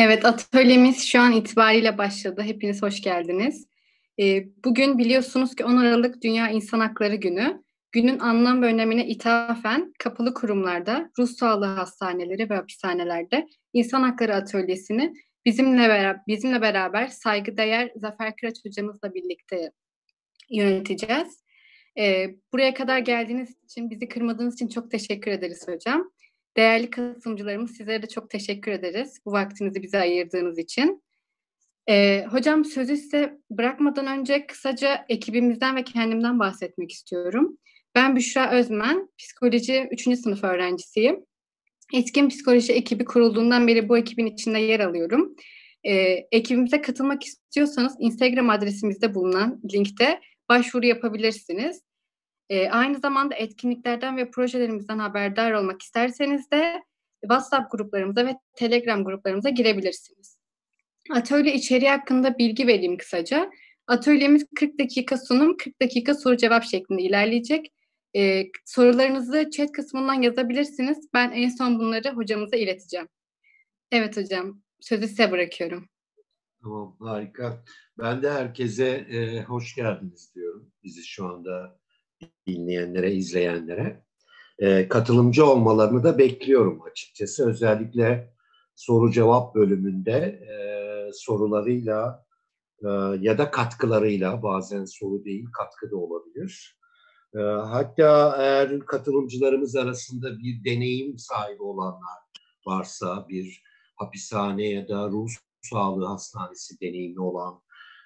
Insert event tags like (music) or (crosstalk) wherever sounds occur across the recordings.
Evet, atölyemiz şu an itibariyle başladı. Hepiniz hoş geldiniz. Ee, bugün biliyorsunuz ki 10 Aralık Dünya İnsan Hakları Günü. Günün anlam ve önemine ithafen kapalı kurumlarda, ruh sağlığı hastaneleri ve hapishanelerde İnsan Hakları Atölyesi'ni bizimle beraber, bizimle beraber saygıdeğer Zafer Kıraç hocamızla birlikte yöneteceğiz. Ee, buraya kadar geldiğiniz için, bizi kırmadığınız için çok teşekkür ederiz hocam. Değerli katılımcılarımız sizlere de çok teşekkür ederiz bu vaktinizi bize ayırdığınız için. Ee, hocam sözü size bırakmadan önce kısaca ekibimizden ve kendimden bahsetmek istiyorum. Ben Büşra Özmen, psikoloji 3. sınıf öğrencisiyim. Etkin Psikoloji ekibi kurulduğundan beri bu ekibin içinde yer alıyorum. Ee, ekibimize katılmak istiyorsanız Instagram adresimizde bulunan linkte başvuru yapabilirsiniz. E, aynı zamanda etkinliklerden ve projelerimizden haberdar olmak isterseniz de WhatsApp gruplarımıza ve Telegram gruplarımıza girebilirsiniz. Atölye içeriği hakkında bilgi vereyim kısaca. Atölyemiz 40 dakika sunum, 40 dakika soru cevap şeklinde ilerleyecek. Ee, sorularınızı chat kısmından yazabilirsiniz. Ben en son bunları hocamıza ileteceğim. Evet hocam, sözü size bırakıyorum. Tamam, harika. Ben de herkese e, hoş geldiniz diyorum. Bizi şu anda dinleyenlere, izleyenlere. E, katılımcı olmalarını da bekliyorum açıkçası. Özellikle soru cevap bölümünde e, sorularıyla e, ya da katkılarıyla bazen soru değil katkı da olabilir. E, hatta eğer katılımcılarımız arasında bir deneyim sahibi olanlar varsa bir hapishane ya da ruh sağlığı hastanesi deneyimi olan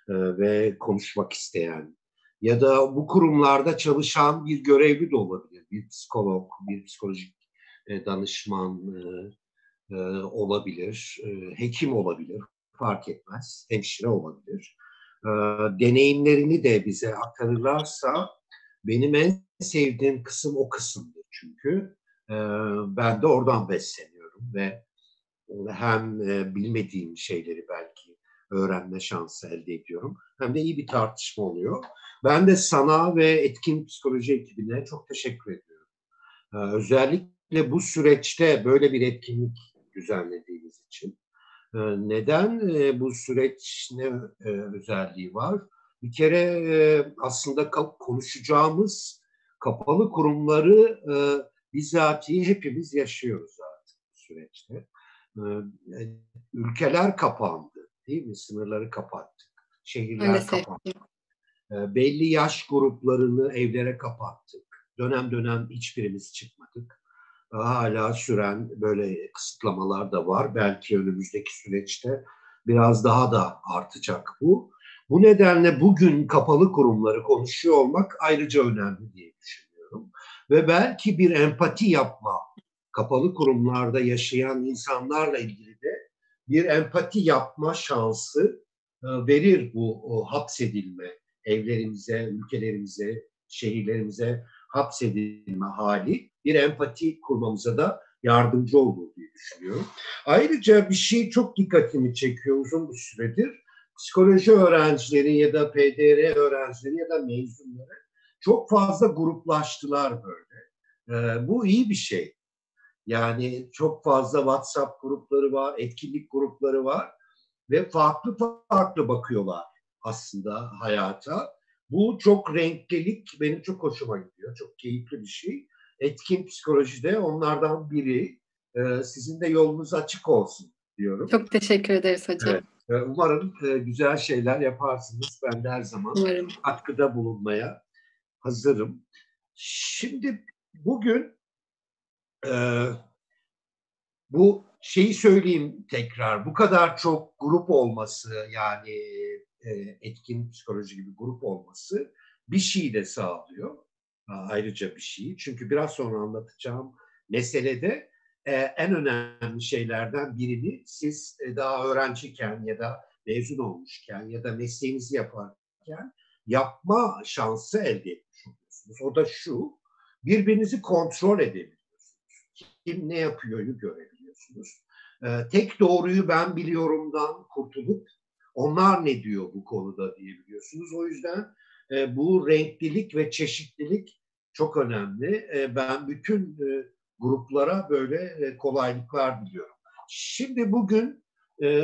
e, ve konuşmak isteyen ya da bu kurumlarda çalışan bir görevli de olabilir. Bir psikolog, bir psikolojik e, danışman e, e, olabilir, hekim olabilir, fark etmez, hemşire olabilir. Deneyimlerini de bize aktarırlarsa benim en sevdiğim kısım o kısımdır çünkü. Ben de oradan besleniyorum ve hem bilmediğim şeyleri belki öğrenme şansı elde ediyorum. Hem de iyi bir tartışma oluyor. Ben de sana ve etkin psikoloji ekibine çok teşekkür ediyorum. Ee, özellikle bu süreçte böyle bir etkinlik düzenlediğimiz için. Ee, neden e, bu süreç ne e, özelliği var? Bir kere e, aslında konuşacağımız kapalı kurumları e, bizatihi hepimiz yaşıyoruz artık bu süreçte. Ee, ülkeler kapandı değil mi? Sınırları kapattık. Şehirler Öyle kapandı. Ee, belli yaş gruplarını evlere kapattık. Dönem dönem hiçbirimiz çıkmadık. Hala süren böyle kısıtlamalar da var. Belki önümüzdeki süreçte biraz daha da artacak bu. Bu nedenle bugün kapalı kurumları konuşuyor olmak ayrıca önemli diye düşünüyorum. Ve belki bir empati yapma, kapalı kurumlarda yaşayan insanlarla ilgili de bir empati yapma şansı e, verir bu hapsedilme evlerimize, ülkelerimize, şehirlerimize hapsedilme hali bir empati kurmamıza da yardımcı olur diye düşünüyorum. Ayrıca bir şey çok dikkatimi çekiyor uzun bir süredir. Psikoloji öğrencileri ya da PDR öğrencileri ya da mezunları çok fazla gruplaştılar böyle. Ee, bu iyi bir şey. Yani çok fazla WhatsApp grupları var, etkinlik grupları var ve farklı farklı bakıyorlar aslında hayata. Bu çok renklilik benim çok hoşuma gidiyor. Çok keyifli bir şey. Etkin psikolojide onlardan biri. Ee, sizin de yolunuz açık olsun diyorum. Çok teşekkür ederiz hocam. Evet. Ee, umarım e, güzel şeyler yaparsınız. Ben de her zaman Umarım. katkıda bulunmaya hazırım. Şimdi bugün e, bu şeyi söyleyeyim tekrar. Bu kadar çok grup olması yani e, etkin psikoloji gibi grup olması bir şey de sağlıyor. Ayrıca bir şey. Çünkü biraz sonra anlatacağım meselede e, en önemli şeylerden birini siz e, daha öğrenciyken ya da mezun olmuşken ya da mesleğinizi yaparken yapma şansı elde etmiş oluyorsunuz. O da şu, birbirinizi kontrol edebiliyorsunuz. Kim ne yapıyor'yu görebiliyorsunuz. Tek doğruyu ben biliyorumdan kurtulup onlar ne diyor bu konuda diyebiliyorsunuz. O yüzden e, bu renklilik ve çeşitlilik çok önemli. E, ben bütün e, gruplara böyle kolaylıklar diliyorum. Şimdi bugün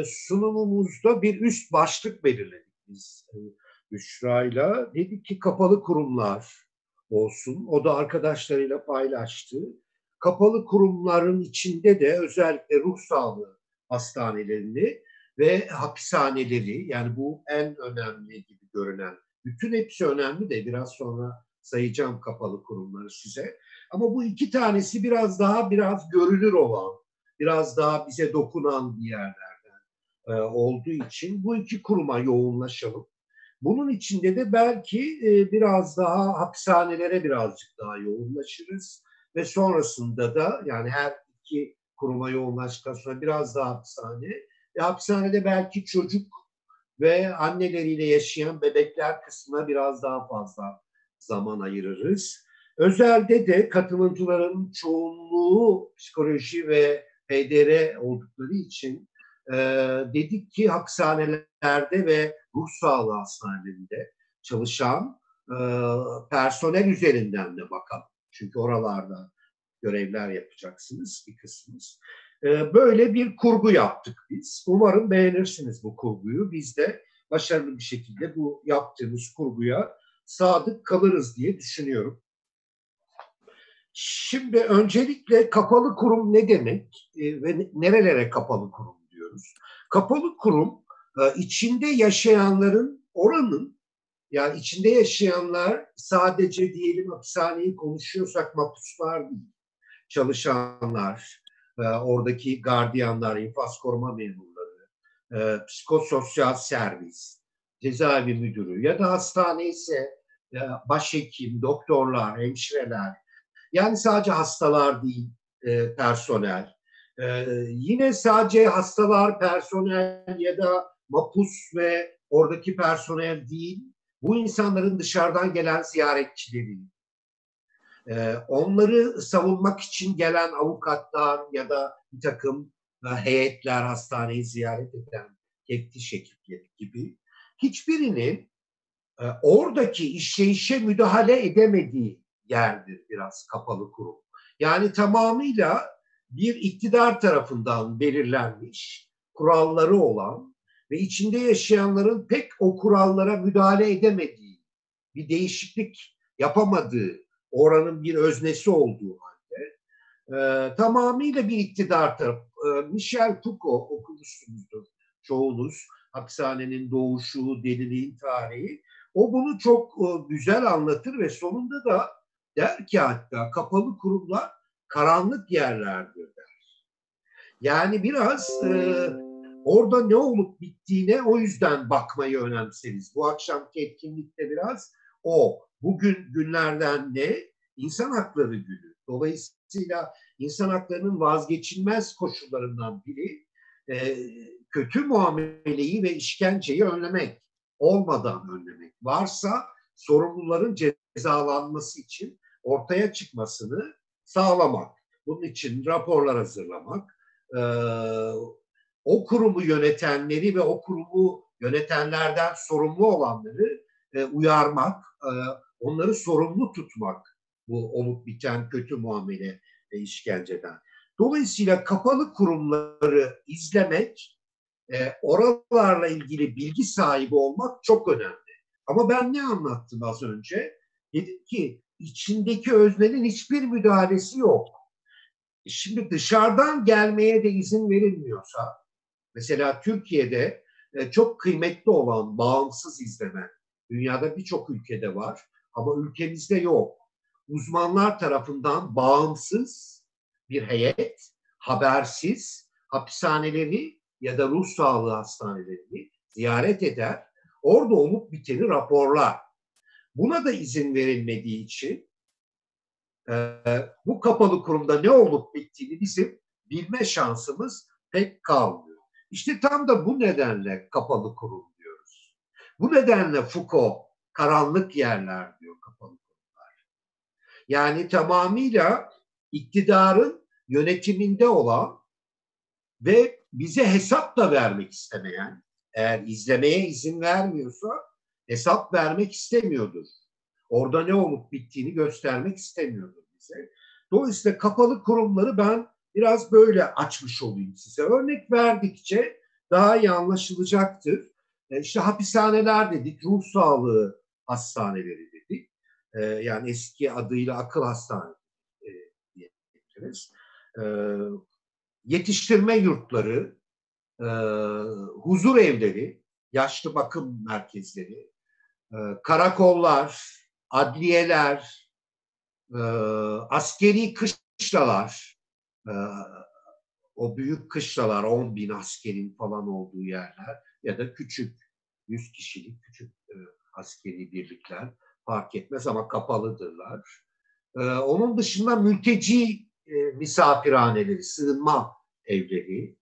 sunumumuzda bir üst başlık belirledik biz e, Büşra'yla. Dedik ki kapalı kurumlar olsun. O da arkadaşlarıyla paylaştı. Kapalı kurumların içinde de özellikle ruh sağlığı hastanelerini ve hapishaneleri yani bu en önemli gibi görünen bütün hepsi önemli de biraz sonra sayacağım kapalı kurumları size. Ama bu iki tanesi biraz daha biraz görünür olan, biraz daha bize dokunan bir yerlerden e, olduğu için bu iki kuruma yoğunlaşalım. Bunun içinde de belki e, biraz daha hapishanelere birazcık daha yoğunlaşırız ve sonrasında da yani her iki kuruma yoğunlaştıktan sonra biraz daha hapishane ve hapishanede belki çocuk ve anneleriyle yaşayan bebekler kısmına biraz daha fazla zaman ayırırız. Özelde de katılımcıların çoğunluğu psikoloji ve PDR oldukları için e, dedik ki hapishanelerde ve ruh sağlığı hastanelerinde çalışan e, personel üzerinden de bakalım. Çünkü oralarda görevler yapacaksınız bir kısmınız. E, böyle bir kurgu yaptık biz. Umarım beğenirsiniz bu kurguyu. Biz de başarılı bir şekilde bu yaptığımız kurguya sadık kalırız diye düşünüyorum. Şimdi öncelikle kapalı kurum ne demek e, ve nerelere kapalı kurum diyoruz? Kapalı kurum e, içinde yaşayanların oranın yani içinde yaşayanlar sadece diyelim hapishaneyi konuşuyorsak mapuslar değil. Çalışanlar, e, oradaki gardiyanlar, infaz koruma memurları, e, psikososyal servis, cezaevi müdürü ya da hastane ise e, başhekim, doktorlar, hemşireler, yani sadece hastalar değil, personel. Yine sadece hastalar, personel ya da mapus ve oradaki personel değil, bu insanların dışarıdan gelen ziyaretçileri, e, onları savunmak için gelen avukatlar ya da bir takım e, heyetler hastaneyi ziyaret eden teftiş ekipleri gibi hiçbirinin e, oradaki işleyişe müdahale edemediği yerdir biraz kapalı kurum. Yani tamamıyla bir iktidar tarafından belirlenmiş kuralları olan ve içinde yaşayanların pek o kurallara müdahale edemediği, bir değişiklik yapamadığı, oranın bir öznesi olduğu halde e, tamamıyla bir iktidar tarafı. E, Michel Foucault okumuşsunuzdur çoğunuz. Hapishanenin doğuşu, deliliğin tarihi. O bunu çok e, güzel anlatır ve sonunda da der ki hatta kapalı kurumlar karanlık yerlerdir der. Yani biraz e, orada ne olup bittiğine o yüzden bakmayı önemseriz. Bu akşamki etkinlikte biraz o. Bugün günlerden ne? İnsan hakları günü. Dolayısıyla insan haklarının vazgeçilmez koşullarından biri e, kötü muameleyi ve işkenceyi önlemek. Olmadan önlemek. Varsa sorumluların cezalanması için ortaya çıkmasını sağlamak. Bunun için raporlar hazırlamak, e, o kurumu yönetenleri ve o kurumu yönetenlerden sorumlu olanları e, uyarmak, e, onları sorumlu tutmak bu olup biten kötü muamele ve işkenceden. Dolayısıyla kapalı kurumları izlemek, e, oralarla ilgili bilgi sahibi olmak çok önemli. Ama ben ne anlattım az önce? Dedim ki içindeki öznenin hiçbir müdahalesi yok. Şimdi dışarıdan gelmeye de izin verilmiyorsa, mesela Türkiye'de e, çok kıymetli olan bağımsız izleme, dünyada birçok ülkede var ama ülkemizde yok. Uzmanlar tarafından bağımsız bir heyet, habersiz hapishaneleri ya da ruh sağlığı hastanelerini ziyaret eder, orada olup biteni raporlar. Buna da izin verilmediği için e, bu kapalı kurumda ne olup bittiğini bizim bilme şansımız pek kalmıyor. İşte tam da bu nedenle kapalı kurum diyoruz. Bu nedenle Foucault karanlık yerler diyor kapalı kurumlar. Yani tamamıyla iktidarın yönetiminde olan ve bize hesap da vermek istemeyen, eğer izlemeye izin vermiyorsa hesap vermek istemiyordur. Orada ne olup bittiğini göstermek istemiyordur bize. Dolayısıyla kapalı kurumları ben biraz böyle açmış olayım size. Örnek verdikçe daha iyi anlaşılacaktır. E, işte hapishaneler dedik, ruh sağlığı hastaneleri dedik. E, yani eski adıyla akıl hastaneleri e. E, yetiştirme yurtları, e, huzur evleri, yaşlı bakım merkezleri, karakollar, adliyeler, askeri kışlalar, e, o büyük kışlalar 10 bin askerin falan olduğu yerler ya da küçük 100 kişilik küçük e, askeri birlikler fark etmez ama kapalıdırlar. E, onun dışında mülteci e, misafirhaneleri, sığınma evleri,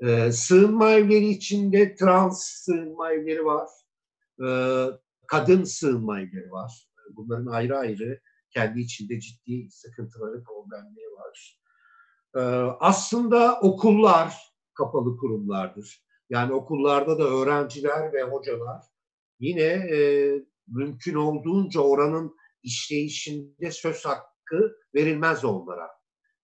e, sığınma evleri içinde trans sığınma evleri var, e, kadın sığınma evleri var. Bunların ayrı ayrı kendi içinde ciddi sıkıntıları, problemleri var. Ee, aslında okullar kapalı kurumlardır. Yani okullarda da öğrenciler ve hocalar yine e, mümkün olduğunca oranın işleyişinde söz hakkı verilmez onlara.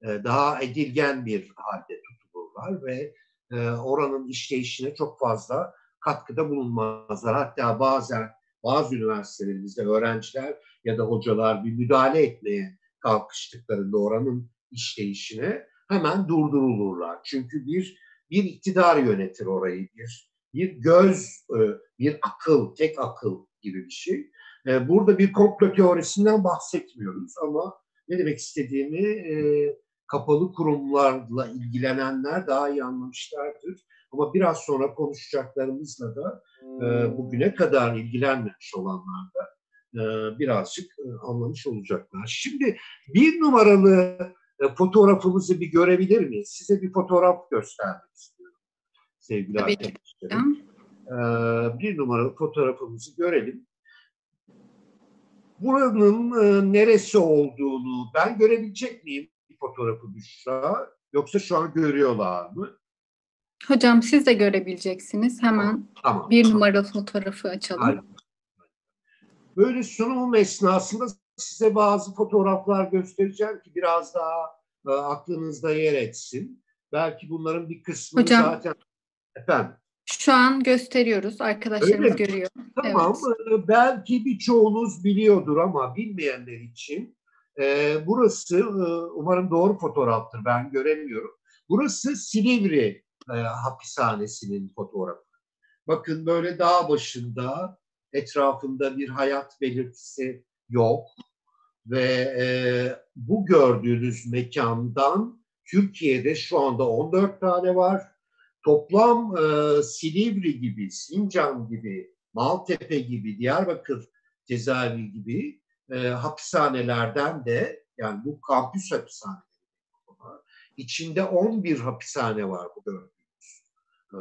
E, daha edilgen bir halde tutulurlar ve e, oranın işleyişine çok fazla katkıda bulunmazlar. Hatta bazen bazı üniversitelerimizde öğrenciler ya da hocalar bir müdahale etmeye kalkıştıklarında oranın işleyişine hemen durdurulurlar. Çünkü bir bir iktidar yönetir orayı, bir bir göz, e, bir akıl, tek akıl gibi bir şey. E, burada bir komplo teorisinden bahsetmiyoruz ama ne demek istediğimi e, kapalı kurumlarla ilgilenenler daha iyi anlamışlardır. Ama biraz sonra konuşacaklarımızla da bugüne kadar ilgilenmemiş olanlar da birazcık anlamış olacaklar. Şimdi bir numaralı fotoğrafımızı bir görebilir miyiz? Size bir fotoğraf göstermek istiyorum sevgili Tabii arkadaşlarım. Ki. Ee, bir numaralı fotoğrafımızı görelim. Buranın e, neresi olduğunu ben görebilecek miyim fotoğrafı Büşra? Yoksa şu an görüyorlar mı? Hocam siz de görebileceksiniz. Hemen tamam. bir numaralı fotoğrafı açalım. Hayır. Böyle sunumum esnasında size bazı fotoğraflar göstereceğim ki biraz daha e, aklınızda yer etsin. Belki bunların bir kısmını Hocam, zaten... Efendim? Şu an gösteriyoruz. Arkadaşlarımız görüyor. Tamam. Evet. E, belki birçoğunuz biliyordur ama bilmeyenler için e, burası e, umarım doğru fotoğraftır. Ben göremiyorum. Burası Silivri e, hapishanesinin fotoğrafı. Bakın böyle dağ başında etrafında bir hayat belirtisi yok ve e, bu gördüğünüz mekandan Türkiye'de şu anda 14 tane var. Toplam e, Silivri gibi, Sincan gibi, Maltepe gibi, Diyarbakır cezaevi gibi e, hapishanelerden de yani bu kampüs hapishaneleri içinde 11 hapishane var bu gördüğünüz e,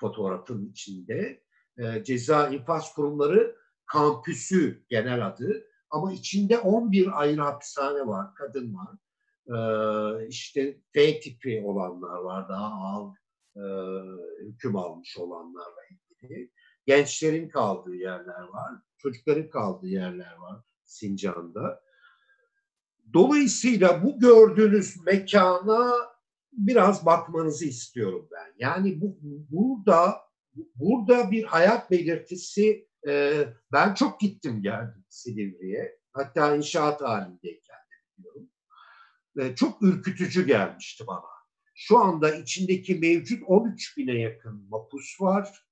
fotoğrafın içinde. E, ceza infaz kurumları kampüsü genel adı ama içinde 11 ayrı hapishane var, kadın var. Ee, işte F tipi olanlar var, daha ağır e, hüküm almış olanlarla ilgili. Gençlerin kaldığı yerler var, çocukların kaldığı yerler var Sincan'da. Dolayısıyla bu gördüğünüz mekana biraz bakmanızı istiyorum ben. Yani bu burada burada bir hayat belirtisi e, ben çok gittim geldim Silivri'ye. Hatta inşaat halindeyken de biliyorum. E, çok ürkütücü gelmişti bana. Şu anda içindeki mevcut 13 bine yakın mapus var.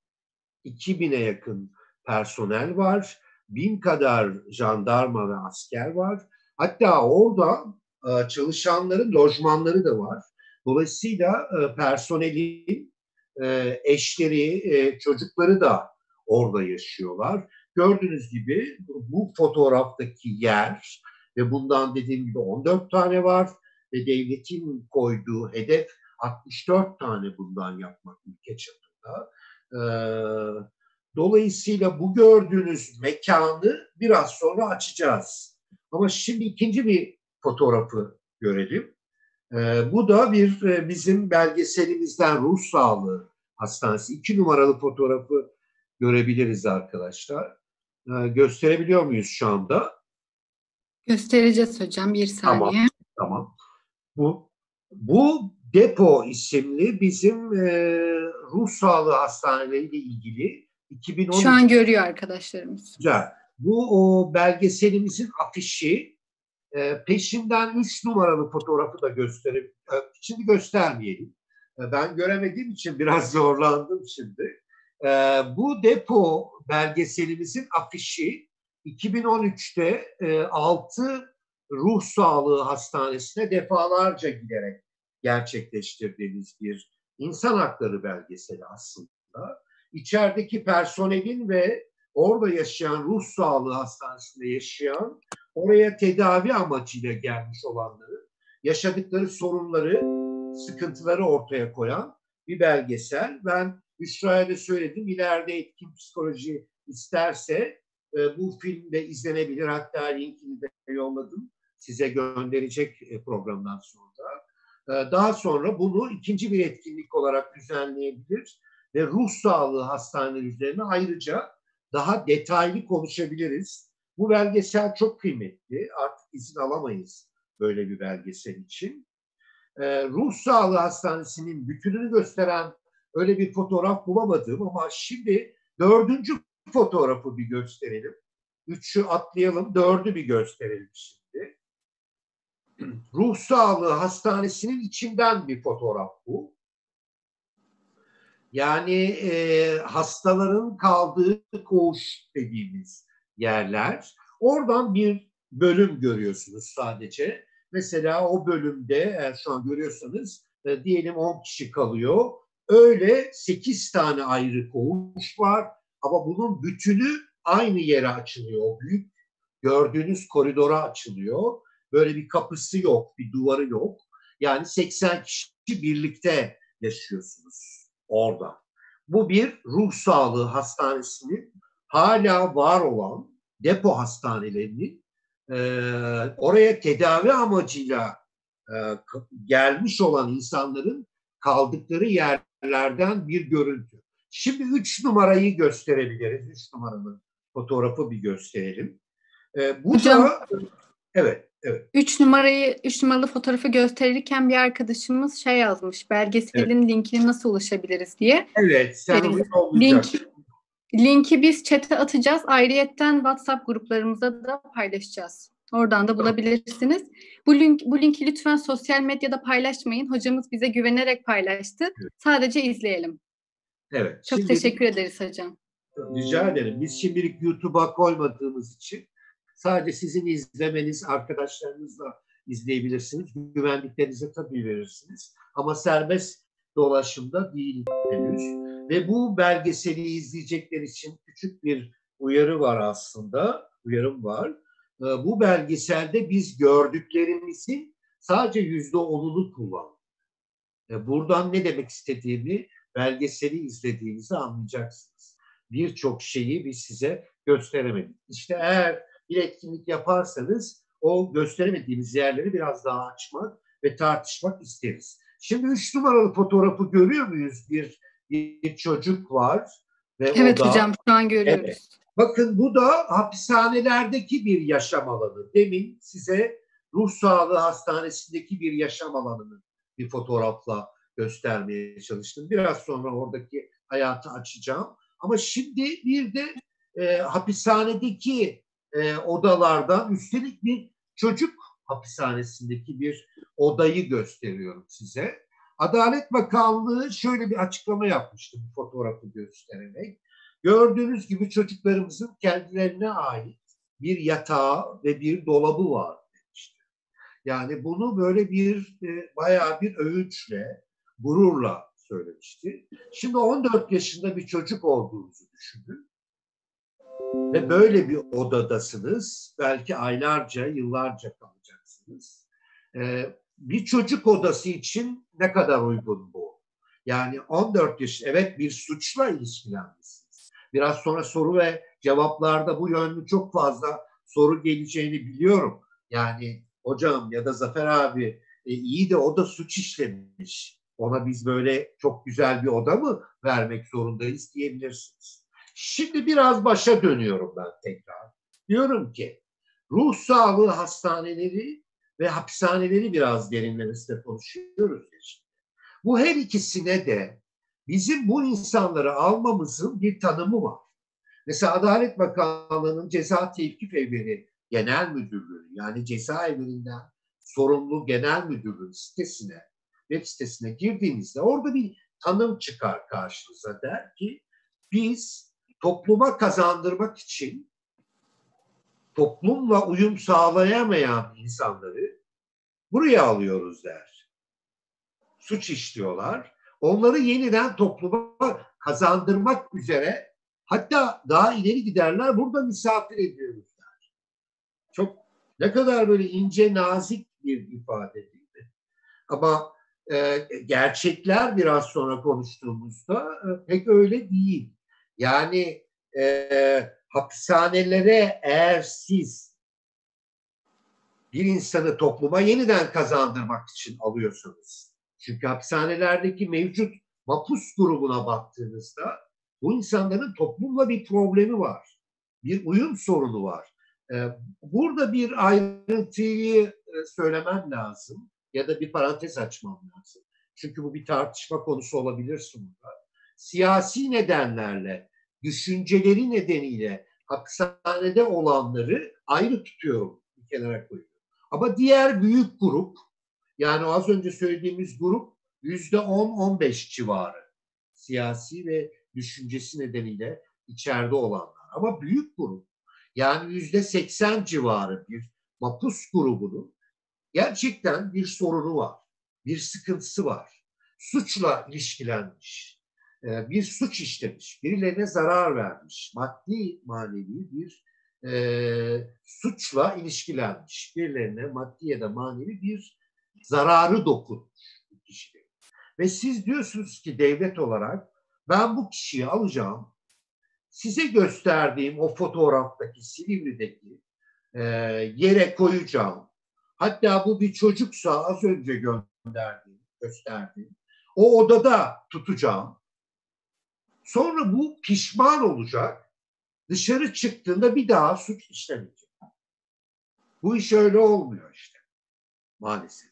2 bine yakın personel var. Bin kadar jandarma ve asker var. Hatta orada e, çalışanların lojmanları da var. Dolayısıyla e, personelin e, eşleri, e, çocukları da orada yaşıyorlar. Gördüğünüz gibi bu fotoğraftaki yer ve bundan dediğim gibi 14 tane var ve devletin koyduğu hedef 64 tane bundan yapmak ülke çapında. Ee, dolayısıyla bu gördüğünüz mekanı biraz sonra açacağız. Ama şimdi ikinci bir fotoğrafı görelim. Ee, bu da bir e, bizim belgeselimizden Ruh Sağlığı Hastanesi. iki numaralı fotoğrafı görebiliriz arkadaşlar. Ee, gösterebiliyor muyuz şu anda? Göstereceğiz hocam bir saniye. Tamam. tamam. Bu bu Depo isimli bizim e, ruh sağlığı hastaneleriyle ilgili 2013 Şu an görüyor arkadaşlarımız. Güzel. Bu o belgeselimizin afişi. E, peşinden 3 numaralı fotoğrafı da gösterip e, şimdi göstermeyelim. E, ben göremediğim için biraz (laughs) zorlandım şimdi. E, bu depo belgeselimizin afişi 2013'te e, 6 ruh sağlığı hastanesine defalarca giderek gerçekleştirdiğimiz bir insan hakları belgeseli aslında. İçerideki personelin ve orada yaşayan ruh sağlığı hastanesinde yaşayan oraya tedavi amacıyla gelmiş olanları, yaşadıkları sorunları, sıkıntıları ortaya koyan bir belgesel. Ben Büşra'ya söyledim, ileride etkin psikoloji isterse e, bu film de izlenebilir. Hatta linkini de yolladım size gönderecek e, programdan sonra. E, daha sonra bunu ikinci bir etkinlik olarak düzenleyebilir ve ruh sağlığı hastaneleri üzerine ayrıca daha detaylı konuşabiliriz. Bu belgesel çok kıymetli. Artık izin alamayız böyle bir belgesel için. Ee, ruh Sağlığı Hastanesi'nin bütününü gösteren öyle bir fotoğraf bulamadım ama şimdi dördüncü fotoğrafı bir gösterelim. Üçü atlayalım, dördü bir gösterelim şimdi. (clears throat) Ruh Sağlığı Hastanesi'nin içinden bir fotoğraf bu. Yani e, hastaların kaldığı koğuş dediğimiz yerler. Oradan bir bölüm görüyorsunuz sadece. Mesela o bölümde eğer şu an görüyorsanız e, diyelim 10 kişi kalıyor. Öyle 8 tane ayrı koğuş var ama bunun bütünü aynı yere açılıyor. Büyük gördüğünüz koridora açılıyor. Böyle bir kapısı yok, bir duvarı yok. Yani 80 kişi birlikte yaşıyorsunuz orada. Bu bir ruh sağlığı hastanesinin hala var olan depo hastanelerinin e, oraya tedavi amacıyla e, gelmiş olan insanların kaldıkları yerlerden bir görüntü. Şimdi üç numarayı gösterebiliriz. Üç numaranın fotoğrafı bir gösterelim. E, bu Hocam, da evet. Evet. Üç numarayı, üç numaralı fotoğrafı gösterirken bir arkadaşımız şey yazmış. Belgeselin evet. linkine nasıl ulaşabiliriz diye. Evet, sen ee, link, linki biz chat'e atacağız. Ayrıyetten WhatsApp gruplarımıza da paylaşacağız. Oradan da bulabilirsiniz. Bu link bu linki lütfen sosyal medyada paylaşmayın. Hocamız bize güvenerek paylaştı. Evet. Sadece izleyelim. Evet. Çok şimdi, teşekkür ederiz hocam. Rica ederim. Biz şimdilik YouTube'a koymadığımız için Sadece sizin izlemeniz, arkadaşlarınızla izleyebilirsiniz. Güvendiklerinize tabii verirsiniz. Ama serbest dolaşımda değil henüz. Ve bu belgeseli izleyecekler için küçük bir uyarı var aslında. Uyarım var. Ee, bu belgeselde biz gördüklerimizin sadece yüzde onunu kullandık. Ee, buradan ne demek istediğimi belgeseli izlediğinizde anlayacaksınız. Birçok şeyi biz size gösteremedik. İşte eğer bir etkinlik yaparsanız o gösteremediğimiz yerleri biraz daha açmak ve tartışmak isteriz. Şimdi üç numaralı fotoğrafı görüyor muyuz? Bir, bir çocuk var. Ve evet o da, hocam şu an görüyoruz. Evet. Bakın bu da hapishanelerdeki bir yaşam alanı. Demin size ruh sağlığı hastanesindeki bir yaşam alanını bir fotoğrafla göstermeye çalıştım. Biraz sonra oradaki hayatı açacağım. Ama şimdi bir de e, hapishanedeki e, odalardan üstelik bir çocuk hapishanesindeki bir odayı gösteriyorum size. Adalet Bakanlığı şöyle bir açıklama yapmıştı bu fotoğrafı göstererek. Gördüğünüz gibi çocuklarımızın kendilerine ait bir yatağı ve bir dolabı var demişti. Yani bunu böyle bir e, bayağı bir övünçle, gururla söylemişti. Şimdi 14 yaşında bir çocuk olduğunuzu düşünün ve böyle bir odadasınız. Belki aylarca, yıllarca kalacaksınız. Ee, bir çocuk odası için ne kadar uygun bu? Yani 14 yaş, evet bir suçla ilişkilenmişsiniz. Biraz sonra soru ve cevaplarda bu yönlü çok fazla soru geleceğini biliyorum. Yani hocam ya da Zafer abi e, iyi de o da suç işlemiş. Ona biz böyle çok güzel bir oda mı vermek zorundayız diyebilirsiniz. Şimdi biraz başa dönüyorum ben tekrar. Diyorum ki ruh sağlığı hastaneleri ve hapishaneleri biraz derinlemesine konuşuyoruz. Bu her ikisine de bizim bu insanları almamızın bir tanımı var. Mesela Adalet Bakanlığı'nın Ceza Tevkif Evleri Genel Müdürlüğü yani cezaevlerinden sorumlu genel müdürlüğün sitesine, web sitesine girdiğinizde orada bir tanım çıkar karşınıza der ki biz topluma kazandırmak için toplumla uyum sağlayamayan insanları buraya alıyoruz der. Suç işliyorlar. Onları yeniden topluma kazandırmak üzere hatta daha ileri giderler burada misafir ediyoruz der. Çok ne kadar böyle ince nazik bir ifade değil mi? Ama e, gerçekler biraz sonra konuştuğumuzda e, pek öyle değil. Yani e, hapishanelere eğer siz bir insanı topluma yeniden kazandırmak için alıyorsanız, çünkü hapishanelerdeki mevcut mapus grubuna baktığınızda bu insanların toplumla bir problemi var. Bir uyum sorunu var. Ee, burada bir ayrıntıyı e, söylemem lazım ya da bir parantez açmam lazım. Çünkü bu bir tartışma konusu olabilir sonunda. Siyasi nedenlerle, düşünceleri nedeniyle hapishanede olanları ayrı tutuyorum, bir kenara koyuyorum. Ama diğer büyük grup, yani az önce söylediğimiz grup yüzde 10-15 civarı siyasi ve düşüncesi nedeniyle içeride olanlar. Ama büyük grup yani yüzde 80 civarı bir mapus grubunun gerçekten bir sorunu var. Bir sıkıntısı var. Suçla ilişkilenmiş. E, bir suç işlemiş. Birilerine zarar vermiş. Maddi manevi bir e, suçla ilişkilenmiş. Birilerine maddi ya da manevi bir zararı dokunmuş bu kişiye. Ve siz diyorsunuz ki devlet olarak ben bu kişiyi alacağım size gösterdiğim o fotoğraftaki Silivri'deki e, yere koyacağım. Hatta bu bir çocuksa az önce gönderdiğim, gösterdiğim. O odada tutacağım. Sonra bu pişman olacak. Dışarı çıktığında bir daha suç işlemeyecek. Bu iş öyle olmuyor işte. Maalesef.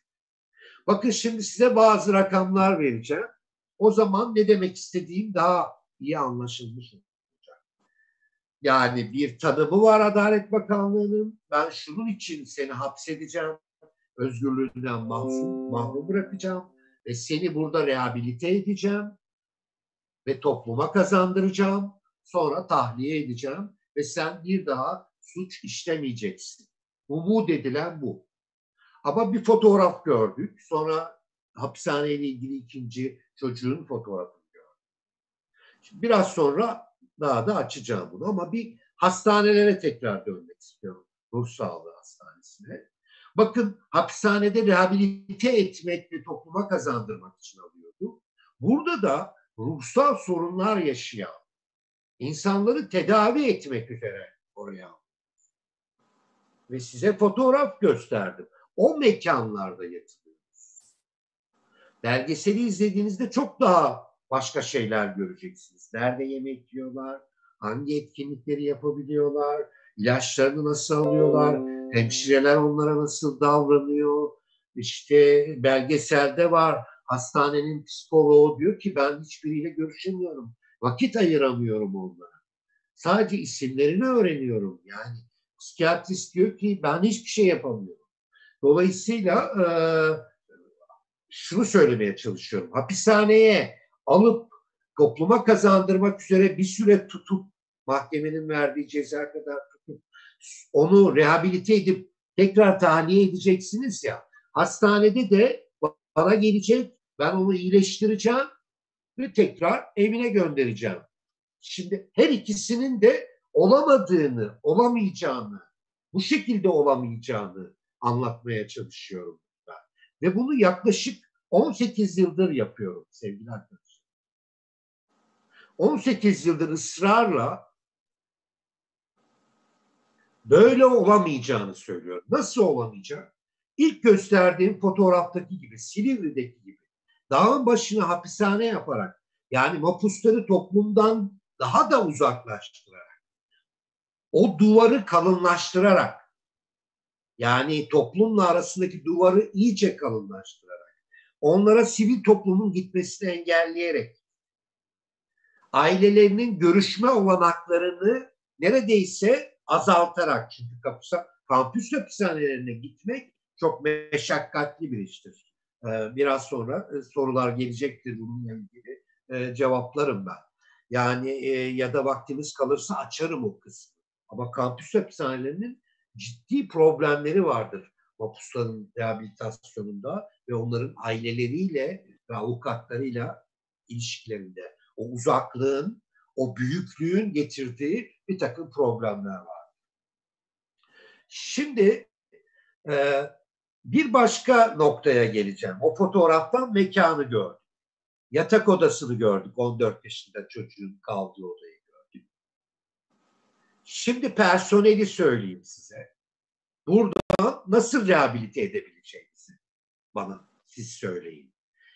Bakın şimdi size bazı rakamlar vereceğim. O zaman ne demek istediğim daha iyi anlaşılmış yani bir tanımı var Adalet Bakanlığı'nın. Ben şunun için seni hapsedeceğim, özgürlüğünden mahrum, mahrum bırakacağım ve seni burada rehabilite edeceğim ve topluma kazandıracağım. Sonra tahliye edeceğim ve sen bir daha suç işlemeyeceksin. Umut edilen bu. Ama bir fotoğraf gördük. Sonra hapishaneyle ilgili ikinci çocuğun fotoğrafını gördük. Şimdi biraz sonra daha da açacağım bunu ama bir hastanelere tekrar dönmek istiyorum. Ruh Sağlığı Hastanesi'ne. Bakın hapishanede rehabilite etmek ve topluma kazandırmak için alıyordu. Burada da ruhsal sorunlar yaşayan insanları tedavi etmek üzere oraya. Ve size fotoğraf gösterdim. O mekanlarda yatılıyoruz. Belgeseli izlediğinizde çok daha başka şeyler göreceksiniz. Nerede yemek yiyorlar, hangi etkinlikleri yapabiliyorlar, ilaçlarını nasıl alıyorlar, hemşireler onlara nasıl davranıyor. İşte belgeselde var hastanenin psikoloğu diyor ki ben hiçbiriyle görüşemiyorum. Vakit ayıramıyorum onlara. Sadece isimlerini öğreniyorum. Yani psikiyatrist diyor ki ben hiçbir şey yapamıyorum. Dolayısıyla e, şunu söylemeye çalışıyorum. Hapishaneye alıp topluma kazandırmak üzere bir süre tutup mahkemenin verdiği ceza kadar tutup onu rehabilite edip tekrar tahliye edeceksiniz ya hastanede de bana gelecek ben onu iyileştireceğim ve tekrar evine göndereceğim. Şimdi her ikisinin de olamadığını, olamayacağını, bu şekilde olamayacağını anlatmaya çalışıyorum. Ben. Ve bunu yaklaşık 18 yıldır yapıyorum sevgili arkadaşlar. 18 yıldır ısrarla böyle olamayacağını söylüyor. Nasıl olamayacak? İlk gösterdiğim fotoğraftaki gibi, Silivri'deki gibi dağın başını hapishane yaparak yani mapusları toplumdan daha da uzaklaştırarak o duvarı kalınlaştırarak yani toplumla arasındaki duvarı iyice kalınlaştırarak onlara sivil toplumun gitmesini engelleyerek ailelerinin görüşme olanaklarını neredeyse azaltarak çünkü kapısa, kampüs hapishanelerine gitmek çok meşakkatli bir iştir. Ee, biraz sonra e, sorular gelecektir bununla ilgili e, cevaplarım ben. Yani e, ya da vaktimiz kalırsa açarım o kısmı. Ama kampüs hapishanelerinin ciddi problemleri vardır mahpusların rehabilitasyonunda ve onların aileleriyle ve avukatlarıyla ilişkilerinde. O uzaklığın, o büyüklüğün getirdiği bir takım problemler var. Şimdi e, bir başka noktaya geleceğim. O fotoğraftan mekanı gördüm. Yatak odasını gördük. 14 yaşında çocuğun kaldığı odayı gördük. Şimdi personeli söyleyeyim size. Burada nasıl rehabilite edebileceğinizi bana siz söyleyin.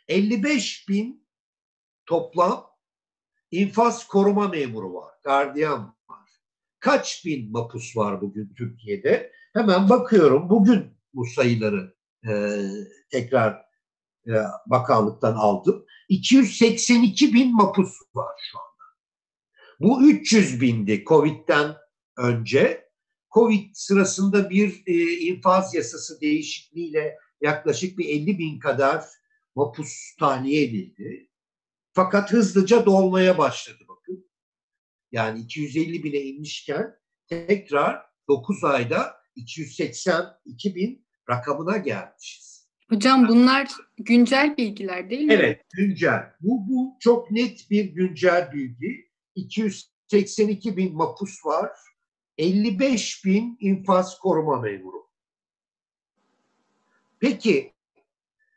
55 bin toplam infaz koruma memuru var, gardiyan var. Kaç bin mapus var bugün Türkiye'de? Hemen bakıyorum bugün bu sayıları e, tekrar e, bakanlıktan aldım. 282 bin mapus var şu anda. Bu 300 bindi Covid'den önce. Covid sırasında bir e, infaz yasası değişikliğiyle yaklaşık bir 50 bin kadar mapus tahliye edildi. Fakat hızlıca dolmaya başladı bakın. Yani 250 bine inmişken tekrar 9 ayda 282 bin rakamına gelmişiz. Hocam bunlar güncel bilgiler değil mi? Evet, güncel. Bu, bu çok net bir güncel bilgi. 282 bin mapus var. 55 bin infaz koruma memuru. Peki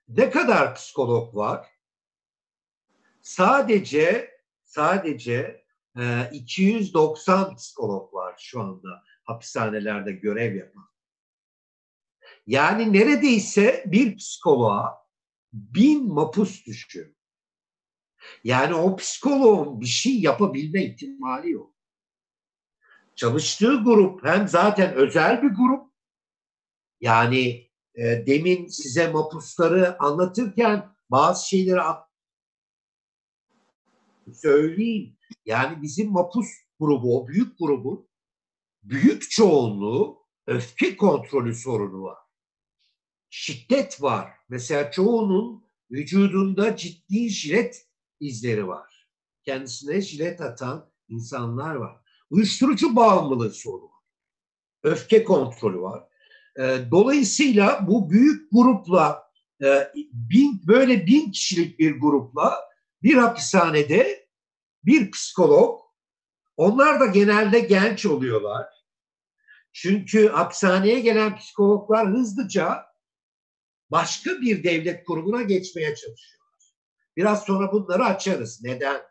ne kadar psikolog var? Sadece sadece e, 290 psikolog var şu anda hapishanelerde görev yapan. Yani neredeyse bir psikoloğa bin mapus düşüyor. Yani o psikoloğun bir şey yapabilme ihtimali yok. Çalıştığı grup hem zaten özel bir grup yani e, demin size mapusları anlatırken bazı şeyleri söyleyeyim. Yani bizim mapus grubu, o büyük grubun büyük çoğunluğu öfke kontrolü sorunu var. Şiddet var. Mesela çoğunun vücudunda ciddi jilet izleri var. Kendisine jilet atan insanlar var. Uyuşturucu bağımlılığı sorunu var. Öfke kontrolü var. E, dolayısıyla bu büyük grupla e, bin, böyle bin kişilik bir grupla bir hapishanede bir psikolog onlar da genelde genç oluyorlar. Çünkü hapishaneye gelen psikologlar hızlıca başka bir devlet kurumuna geçmeye çalışıyorlar. Biraz sonra bunları açarız. Neden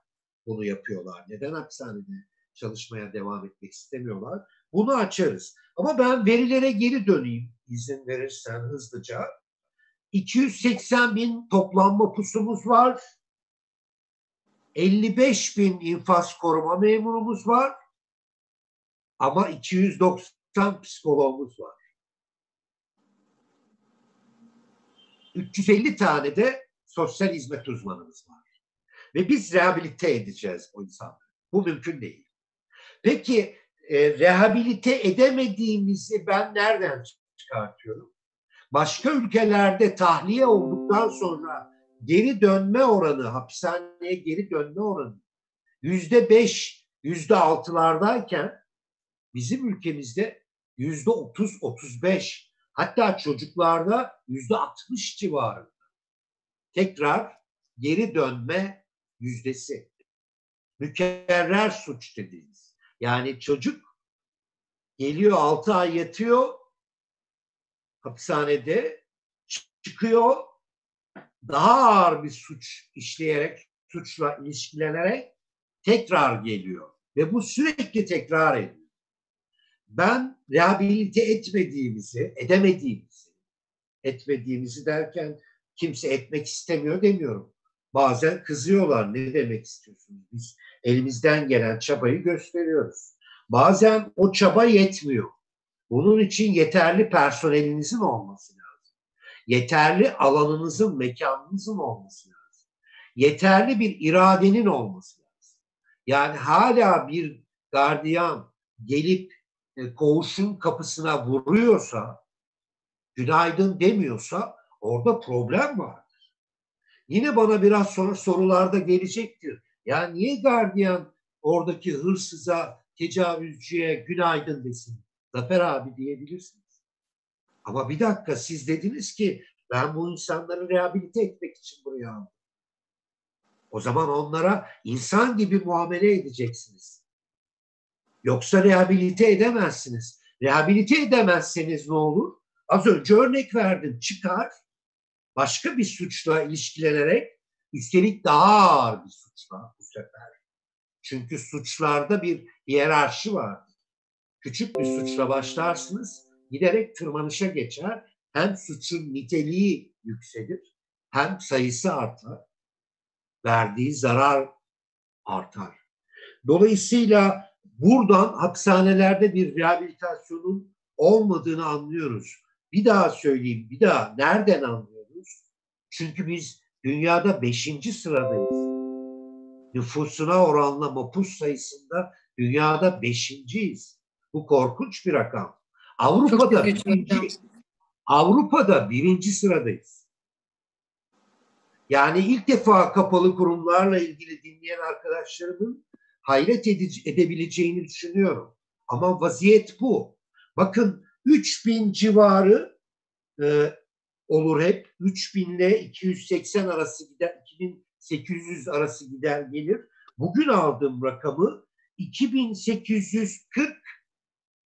bunu yapıyorlar? Neden hapishanede çalışmaya devam etmek istemiyorlar? Bunu açarız. Ama ben verilere geri döneyim izin verirsen hızlıca. 280 bin toplanma pusumuz var. 55 bin infaz koruma memurumuz var. Ama 290 psikologumuz var. 350 tane de sosyal hizmet uzmanımız var. Ve biz rehabilite edeceğiz o insanları. Bu mümkün değil. Peki e, rehabilite edemediğimizi ben nereden çıkartıyorum? Başka ülkelerde tahliye olduktan sonra geri dönme oranı, hapishaneye geri dönme oranı yüzde beş, yüzde altılardayken bizim ülkemizde yüzde otuz, otuz beş, hatta çocuklarda yüzde altmış civarında. Tekrar geri dönme yüzdesi. Mükerrer suç dediğimiz. Yani çocuk geliyor altı ay yatıyor hapishanede çıkıyor daha ağır bir suç işleyerek, suçla ilişkilenerek tekrar geliyor. Ve bu sürekli tekrar ediyor. Ben rehabilite etmediğimizi, edemediğimizi, etmediğimizi derken kimse etmek istemiyor demiyorum. Bazen kızıyorlar ne demek istiyorsunuz? Biz elimizden gelen çabayı gösteriyoruz. Bazen o çaba yetmiyor. Bunun için yeterli personelinizin olması lazım. Yeterli alanınızın, mekanınızın olması lazım. Yeterli bir iradenin olması lazım. Yani hala bir gardiyan gelip e, koğuşun kapısına vuruyorsa, günaydın demiyorsa orada problem vardır. Yine bana biraz sonra sorularda gelecektir. Ya niye gardiyan oradaki hırsıza, tecavüzcüye günaydın desin? Zafer abi diyebilirsiniz. Ama bir dakika siz dediniz ki ben bu insanları rehabilite etmek için buraya aldım. O zaman onlara insan gibi muamele edeceksiniz. Yoksa rehabilite edemezsiniz. Rehabilite edemezseniz ne olur? Az önce örnek verdim. Çıkar, başka bir suçla ilişkilenerek, üstelik daha ağır bir suçla bu sefer. Çünkü suçlarda bir hiyerarşi var. Küçük bir suçla başlarsınız, giderek tırmanışa geçer. Hem suçun niteliği yükselir, hem sayısı artar. Verdiği zarar artar. Dolayısıyla buradan hapishanelerde bir rehabilitasyonun olmadığını anlıyoruz. Bir daha söyleyeyim, bir daha nereden anlıyoruz? Çünkü biz dünyada beşinci sıradayız. Nüfusuna oranla mapus sayısında dünyada beşinciyiz. Bu korkunç bir rakam. Avrupa'da birinci, Avrupa'da birinci sıradayız. Yani ilk defa kapalı kurumlarla ilgili dinleyen arkadaşlarımın hayret edebileceğini düşünüyorum. Ama vaziyet bu. Bakın 3000 civarı e, olur hep. 3000 ile 280 arası gider, 2800 arası gider gelir. Bugün aldığım rakamı 2840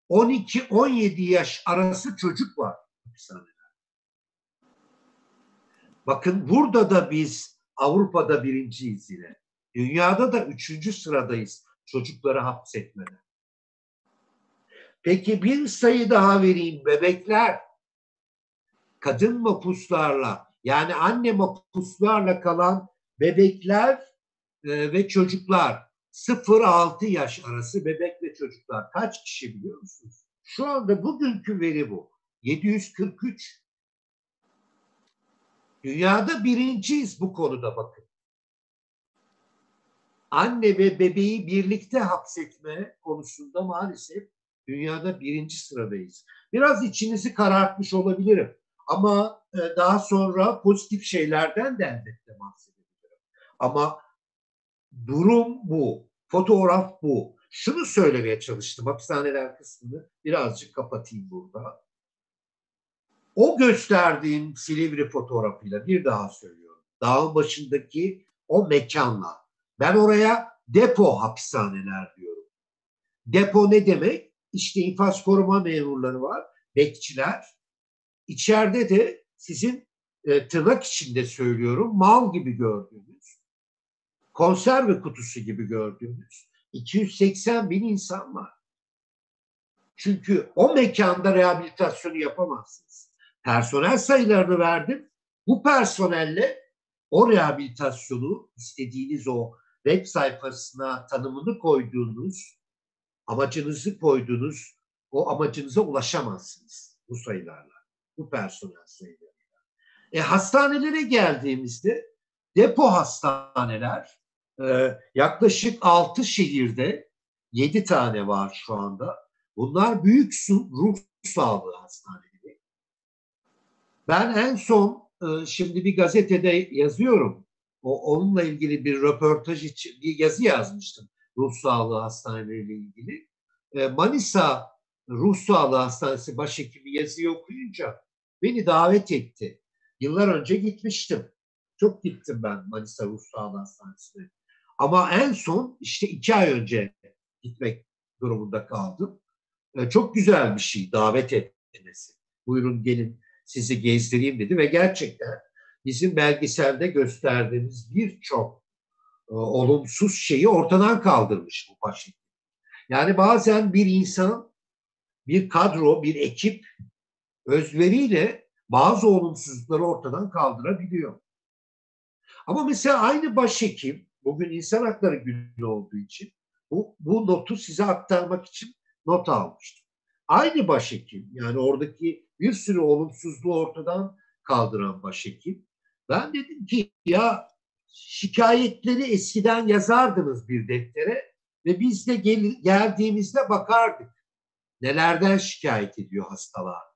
12-17 yaş arası çocuk var. Bakın burada da biz Avrupa'da birinciyiz yine. Dünyada da üçüncü sıradayız çocukları hapsetmede. Peki bir sayı daha vereyim bebekler. Kadın mapuslarla yani anne mapuslarla kalan bebekler e, ve çocuklar 0-6 yaş arası bebek ve çocuklar kaç kişi biliyor musunuz? Şu anda bugünkü veri bu. 743. Dünyada birinciyiz bu konuda bakın. Anne ve bebeği birlikte hapsetme konusunda maalesef dünyada birinci sıradayız. Biraz içinizi karartmış olabilirim. Ama e, daha sonra pozitif şeylerden de elbette bahsedebilirim. Ama durum bu. Fotoğraf bu. Şunu söylemeye çalıştım hapishaneler kısmını birazcık kapatayım burada. O gösterdiğim Silivri fotoğrafıyla bir daha söylüyorum. Dağın başındaki o mekanla. Ben oraya depo hapishaneler diyorum. Depo ne demek? İşte infaz koruma memurları var, bekçiler. İçeride de sizin e, tırnak içinde söylüyorum mal gibi gördüğünüz, konserve kutusu gibi gördüğünüz 280 bin insan var. Çünkü o mekanda rehabilitasyonu yapamazsınız. Personel sayılarını verdim. Bu personelle o rehabilitasyonu istediğiniz o web sayfasına tanımını koyduğunuz, amacınızı koyduğunuz o amacınıza ulaşamazsınız bu sayılarla. Bu personel sayılarıyla. E, hastanelere geldiğimizde depo hastaneler e, yaklaşık 6 şehirde 7 tane var şu anda. Bunlar büyük ruh sağlığı hastaneleri. Ben en son e, şimdi bir gazetede yazıyorum. O, onunla ilgili bir röportaj için bir yazı yazmıştım. Ruh sağlığı hastaneleriyle ilgili. E, Manisa Ruh Sağlığı Hastanesi başhekimi yazıyı okuyunca beni davet etti. Yıllar önce gitmiştim. Çok gittim ben Manisa Ruh Sağlığı Hastanesi'ne. Ama en son işte iki ay önce gitmek durumunda kaldım. E, çok güzel bir şey davet etmesi. Buyurun gelin sizi gezdireyim dedi ve gerçekten bizim belgeselde gösterdiğimiz birçok e, olumsuz şeyi ortadan kaldırmış bu başlık. Yani bazen bir insan, bir kadro, bir ekip özveriyle bazı olumsuzlukları ortadan kaldırabiliyor. Ama mesela aynı başhekim bugün insan hakları günü olduğu için bu, bu notu size aktarmak için not almıştım. Aynı başhekim yani oradaki bir sürü olumsuzluğu ortadan kaldıran başhekim. Ben dedim ki ya şikayetleri eskiden yazardınız bir deftere ve biz de gel geldiğimizde bakardık. Nelerden şikayet ediyor hastalar.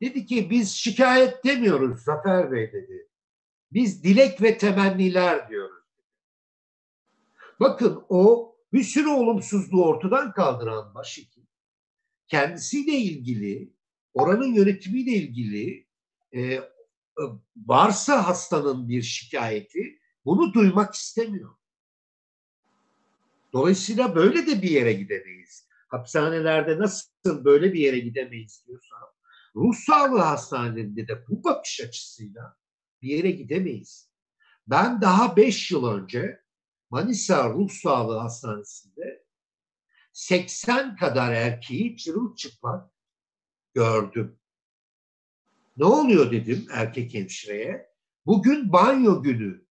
Dedi ki biz şikayet demiyoruz Zafer Bey dedi. Biz dilek ve temenniler diyoruz. Bakın o bir sürü olumsuzluğu ortadan kaldıran başhekim kendisiyle ilgili, oranın yönetimiyle ilgili e, varsa hastanın bir şikayeti bunu duymak istemiyor. Dolayısıyla böyle de bir yere gidemeyiz. Hapishanelerde nasıl böyle bir yere gidemeyiz diyorsam ruh sağlığı hastanelerinde de bu bakış açısıyla bir yere gidemeyiz. Ben daha beş yıl önce Manisa Ruh Sağlığı Hastanesi'nde 80 kadar erkeği çırılçıplak gördüm. Ne oluyor dedim erkek hemşireye. Bugün banyo günü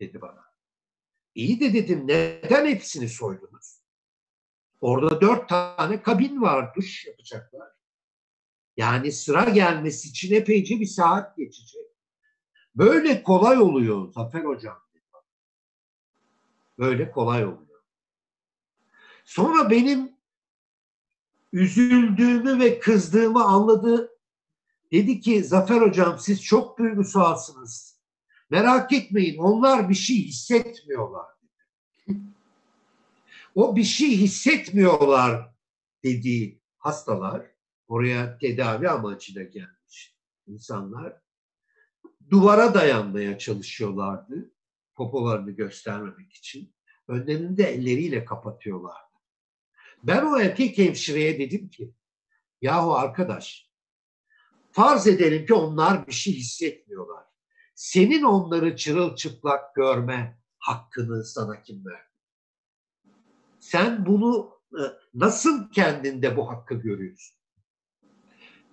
dedi bana. İyi de dedim neden hepsini soydunuz? Orada dört tane kabin var duş yapacaklar. Yani sıra gelmesi için epeyce bir saat geçecek. Böyle kolay oluyor Zafer Hocam. Böyle kolay oluyor. Sonra benim üzüldüğümü ve kızdığımı anladı. Dedi ki Zafer Hocam siz çok duygusalsınız. Merak etmeyin onlar bir şey hissetmiyorlar. O bir şey hissetmiyorlar dediği hastalar oraya tedavi amacıyla gelmiş insanlar duvara dayanmaya çalışıyorlardı popolarını göstermemek için. Önlerini de elleriyle kapatıyorlardı. Ben o erkek hemşireye dedim ki yahu arkadaş farz edelim ki onlar bir şey hissetmiyorlar. Senin onları çırılçıplak görme hakkını sana kim verdi? Sen bunu e, nasıl kendinde bu hakkı görüyorsun?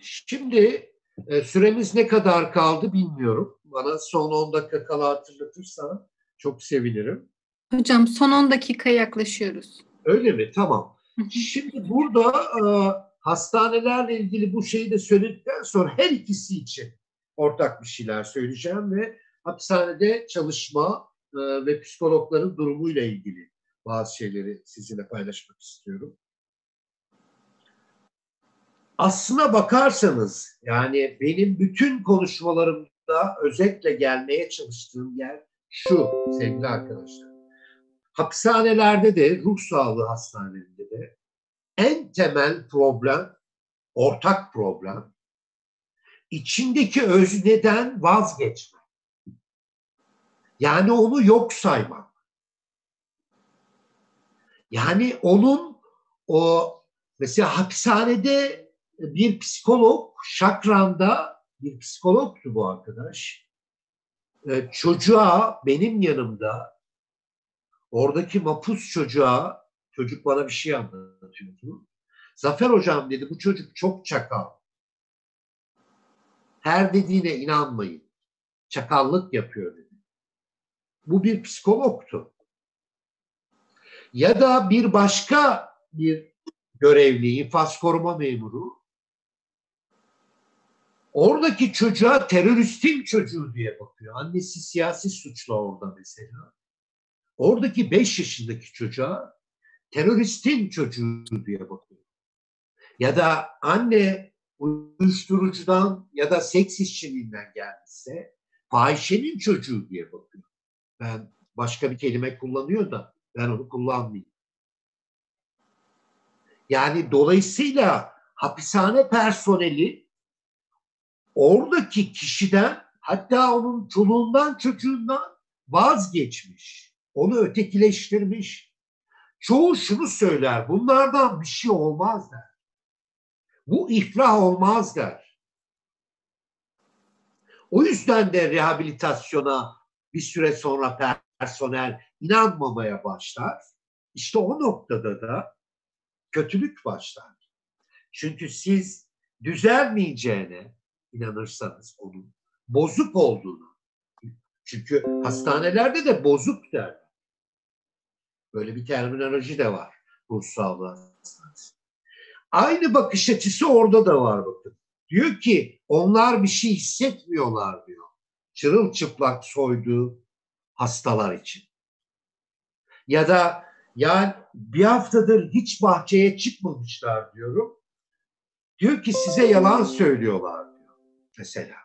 Şimdi e, süremiz ne kadar kaldı bilmiyorum. Bana son 10 dakika kala hatırlatırsan çok sevinirim. Hocam son 10 dakika yaklaşıyoruz. Öyle mi? Tamam. Şimdi burada e, hastanelerle ilgili bu şeyi de söyledikten sonra her ikisi için ortak bir şeyler söyleyeceğim ve hapishanede çalışma e, ve psikologların durumuyla ilgili bazı şeyleri sizinle paylaşmak istiyorum. Aslına bakarsanız yani benim bütün konuşmalarımda özetle gelmeye çalıştığım yer şu sevgili arkadaşlar. Hapishanelerde de ruh sağlığı hastanelerinde de en temel problem, ortak problem içindeki özneden vazgeçmek. Yani onu yok saymak. Yani onun o mesela hapishanede bir psikolog Şakran'da bir psikologtu bu arkadaş. Ee, çocuğa benim yanımda oradaki mapus çocuğa çocuk bana bir şey anlatıyordu. Zafer hocam dedi bu çocuk çok çakal. Her dediğine inanmayın. Çakallık yapıyor dedi. Bu bir psikologtu. Ya da bir başka bir görevli, infaz koruma memuru Oradaki çocuğa teröristin çocuğu diye bakıyor. Annesi siyasi suçlu orada mesela. Oradaki 5 yaşındaki çocuğa teröristin çocuğu diye bakıyor. Ya da anne uyuşturucudan ya da seks işçiliğinden gelmişse fahişenin çocuğu diye bakıyor. Ben başka bir kelime kullanıyor da ben onu kullanmayayım. Yani dolayısıyla hapishane personeli oradaki kişiden hatta onun çoluğundan çocuğundan vazgeçmiş. Onu ötekileştirmiş. Çoğu şunu söyler, bunlardan bir şey olmaz der. Bu iflah olmaz der. O yüzden de rehabilitasyona bir süre sonra personel inanmamaya başlar. İşte o noktada da kötülük başlar. Çünkü siz düzelmeyeceğine, inanırsanız onun bozuk olduğunu. Çünkü hastanelerde de bozuk der. Böyle bir terminoloji de var ruh sağlığı. Aynı bakış açısı orada da var bakın. Diyor ki onlar bir şey hissetmiyorlar diyor. Çırılçıplak soyduğu hastalar için. Ya da yani bir haftadır hiç bahçeye çıkmamışlar diyorum. Diyor ki size yalan söylüyorlar mesela.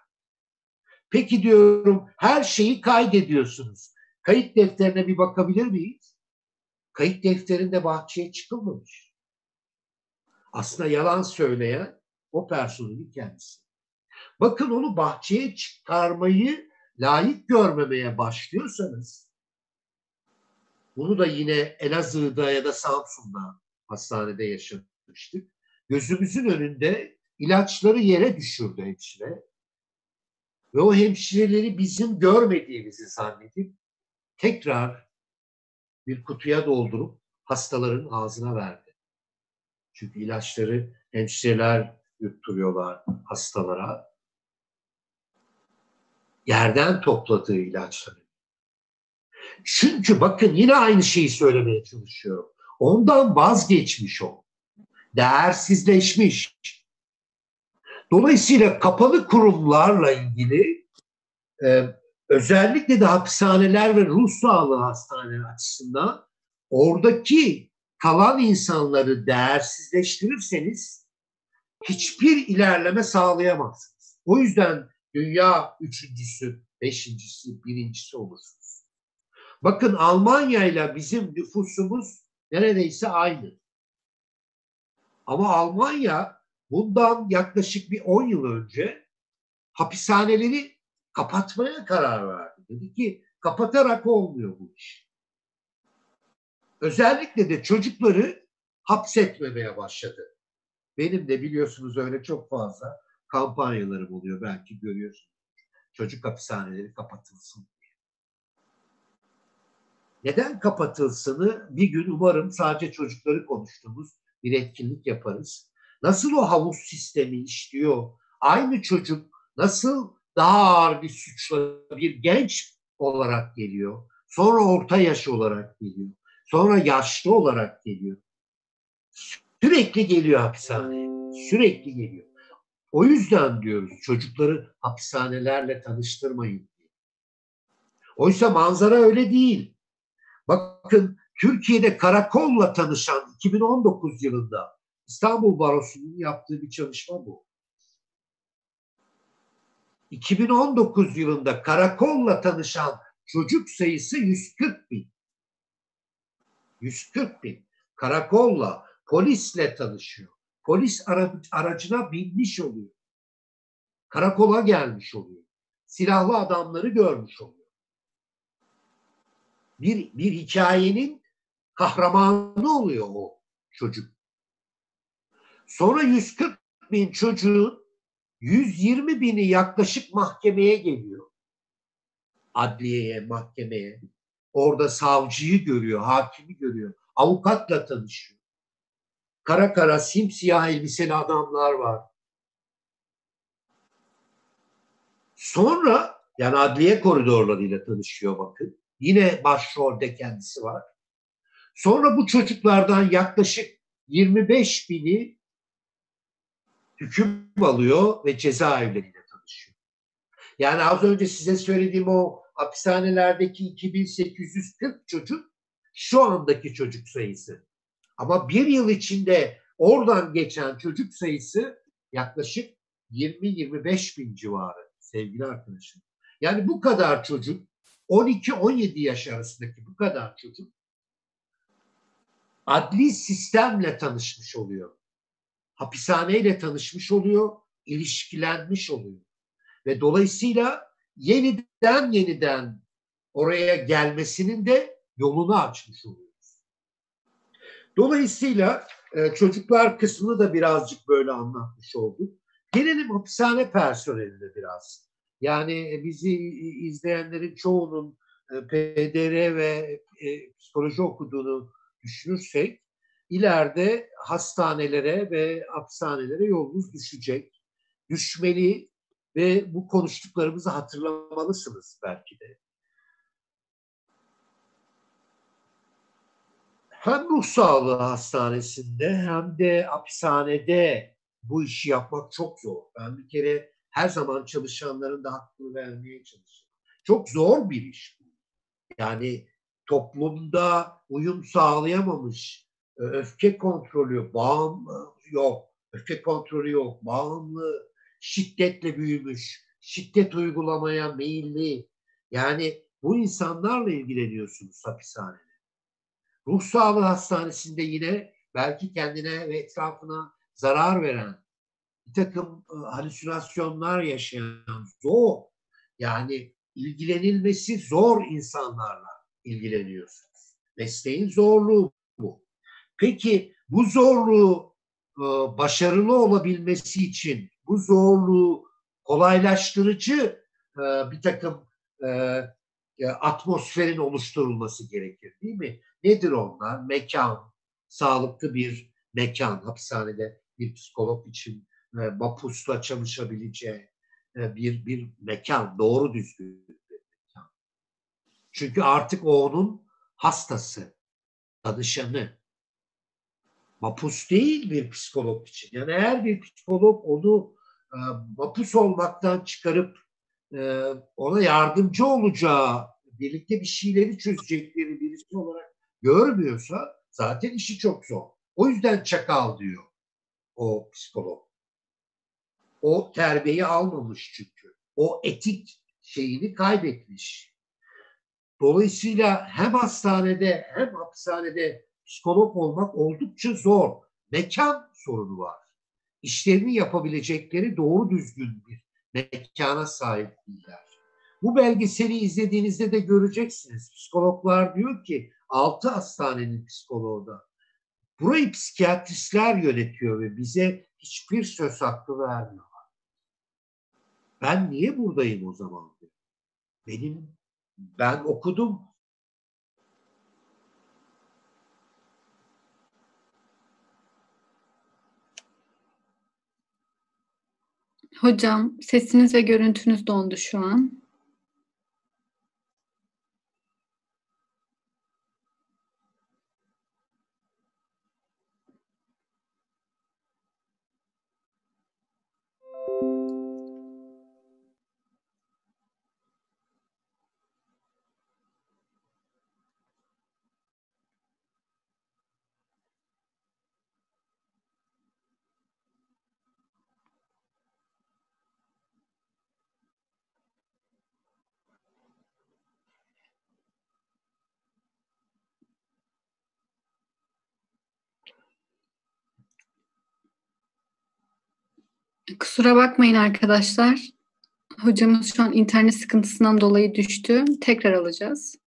Peki diyorum her şeyi kaydediyorsunuz. Kayıt defterine bir bakabilir miyiz? Kayıt defterinde bahçeye çıkılmamış. Aslında yalan söyleyen o personelin kendisi. Bakın onu bahçeye çıkarmayı layık görmemeye başlıyorsanız bunu da yine Elazığ'da ya da Samsun'da hastanede yaşamıştık. Gözümüzün önünde ilaçları yere düşürdü hemşire. Ve o hemşireleri bizim görmediğimizi zannedip tekrar bir kutuya doldurup hastaların ağzına verdi. Çünkü ilaçları hemşireler yutturuyorlar hastalara. Yerden topladığı ilaçları. Çünkü bakın yine aynı şeyi söylemeye çalışıyorum. Ondan vazgeçmiş o. Değersizleşmiş. Dolayısıyla kapalı kurumlarla ilgili e, özellikle de hapishaneler ve ruh sağlığı hastaneleri açısından oradaki kalan insanları değersizleştirirseniz hiçbir ilerleme sağlayamazsınız. O yüzden dünya üçüncüsü, beşincisi, birincisi olursunuz. Bakın Almanya ile bizim nüfusumuz neredeyse aynı. Ama Almanya bundan yaklaşık bir 10 yıl önce hapishaneleri kapatmaya karar verdi. Dedi ki kapatarak olmuyor bu iş. Özellikle de çocukları hapsetmemeye başladı. Benim de biliyorsunuz öyle çok fazla kampanyalarım oluyor belki görüyorsunuz. Çocuk hapishaneleri kapatılsın diye. Neden kapatılsını bir gün umarım sadece çocukları konuştuğumuz bir etkinlik yaparız. Nasıl o havuz sistemi işliyor? Aynı çocuk nasıl daha ağır bir suçla bir genç olarak geliyor. Sonra orta yaş olarak geliyor. Sonra yaşlı olarak geliyor. Sürekli geliyor hapishaneye. Sürekli geliyor. O yüzden diyoruz çocukları hapishanelerle tanıştırmayın. Oysa manzara öyle değil. Bakın Türkiye'de karakolla tanışan 2019 yılında İstanbul Barosu'nun yaptığı bir çalışma bu. 2019 yılında karakolla tanışan çocuk sayısı 140 bin. 140 bin. Karakolla, polisle tanışıyor. Polis aracına binmiş oluyor. Karakola gelmiş oluyor. Silahlı adamları görmüş oluyor. Bir, bir hikayenin kahramanı oluyor o çocuk. Sonra 140 bin çocuğun 120 bini yaklaşık mahkemeye geliyor. Adliyeye, mahkemeye. Orada savcıyı görüyor, hakimi görüyor. Avukatla tanışıyor. Kara kara simsiyah elbiseli adamlar var. Sonra yani adliye koridorlarıyla tanışıyor bakın. Yine başrolde kendisi var. Sonra bu çocuklardan yaklaşık 25 bini hüküm alıyor ve cezaevleriyle tanışıyor. Yani az önce size söylediğim o hapishanelerdeki 2840 çocuk şu andaki çocuk sayısı. Ama bir yıl içinde oradan geçen çocuk sayısı yaklaşık 20-25 bin civarı sevgili arkadaşım. Yani bu kadar çocuk 12-17 yaş arasındaki bu kadar çocuk adli sistemle tanışmış oluyor hapishaneyle tanışmış oluyor, ilişkilenmiş oluyor. Ve dolayısıyla yeniden yeniden oraya gelmesinin de yolunu açmış oluyoruz. Dolayısıyla e, çocuklar kısmını da birazcık böyle anlatmış olduk. Gelelim hapishane personeline biraz. Yani bizi izleyenlerin çoğunun e, PDR ve e, psikoloji okuduğunu düşünürsek ileride hastanelere ve hapishanelere yolunuz düşecek. Düşmeli ve bu konuştuklarımızı hatırlamalısınız belki de. Hem ruh sağlığı hastanesinde hem de hapishanede bu işi yapmak çok zor. Ben bir kere her zaman çalışanların da hakkını vermeye çalışır. Çok zor bir iş. Yani toplumda uyum sağlayamamış, öfke kontrolü, bağımlı yok, öfke kontrolü yok, bağımlı, şiddetle büyümüş, şiddet uygulamaya meyilli. Yani bu insanlarla ilgileniyorsunuz hapishanede. Ruh sağlığı hastanesinde yine belki kendine ve etrafına zarar veren, bir takım halüsinasyonlar yaşayan, zor, yani ilgilenilmesi zor insanlarla ilgileniyorsunuz. Mesleğin zorluğu. Peki bu zorluğu e, başarılı olabilmesi için bu zorluğu kolaylaştırıcı e, bir takım atmosferin oluşturulması gerekir değil mi? Nedir onlar? Mekan, sağlıklı bir mekan, hapishanede bir psikolog için e, mapusta çalışabileceği e, bir, bir mekan, doğru düzgün bir mekan. Çünkü artık o onun hastası, danışanı. Mapus değil bir psikolog için. Yani eğer bir psikolog onu e, mapus olmaktan çıkarıp e, ona yardımcı olacağı, birlikte bir şeyleri çözecekleri birisi olarak görmüyorsa zaten işi çok zor. O yüzden çakal diyor o psikolog. O terbiyeyi almamış çünkü. O etik şeyini kaybetmiş. Dolayısıyla hem hastanede hem hapishanede psikolog olmak oldukça zor. Mekan sorunu var. İşlerini yapabilecekleri doğru düzgün bir mekana sahip değiller. Bu belgeseli izlediğinizde de göreceksiniz. Psikologlar diyor ki altı hastanenin psikoloğu da burayı psikiyatristler yönetiyor ve bize hiçbir söz hakkı vermiyor. Ben niye buradayım o zaman? Benim ben okudum. Hocam sesiniz ve görüntünüz dondu şu an. Kusura bakmayın arkadaşlar. Hocamız şu an internet sıkıntısından dolayı düştü. Tekrar alacağız.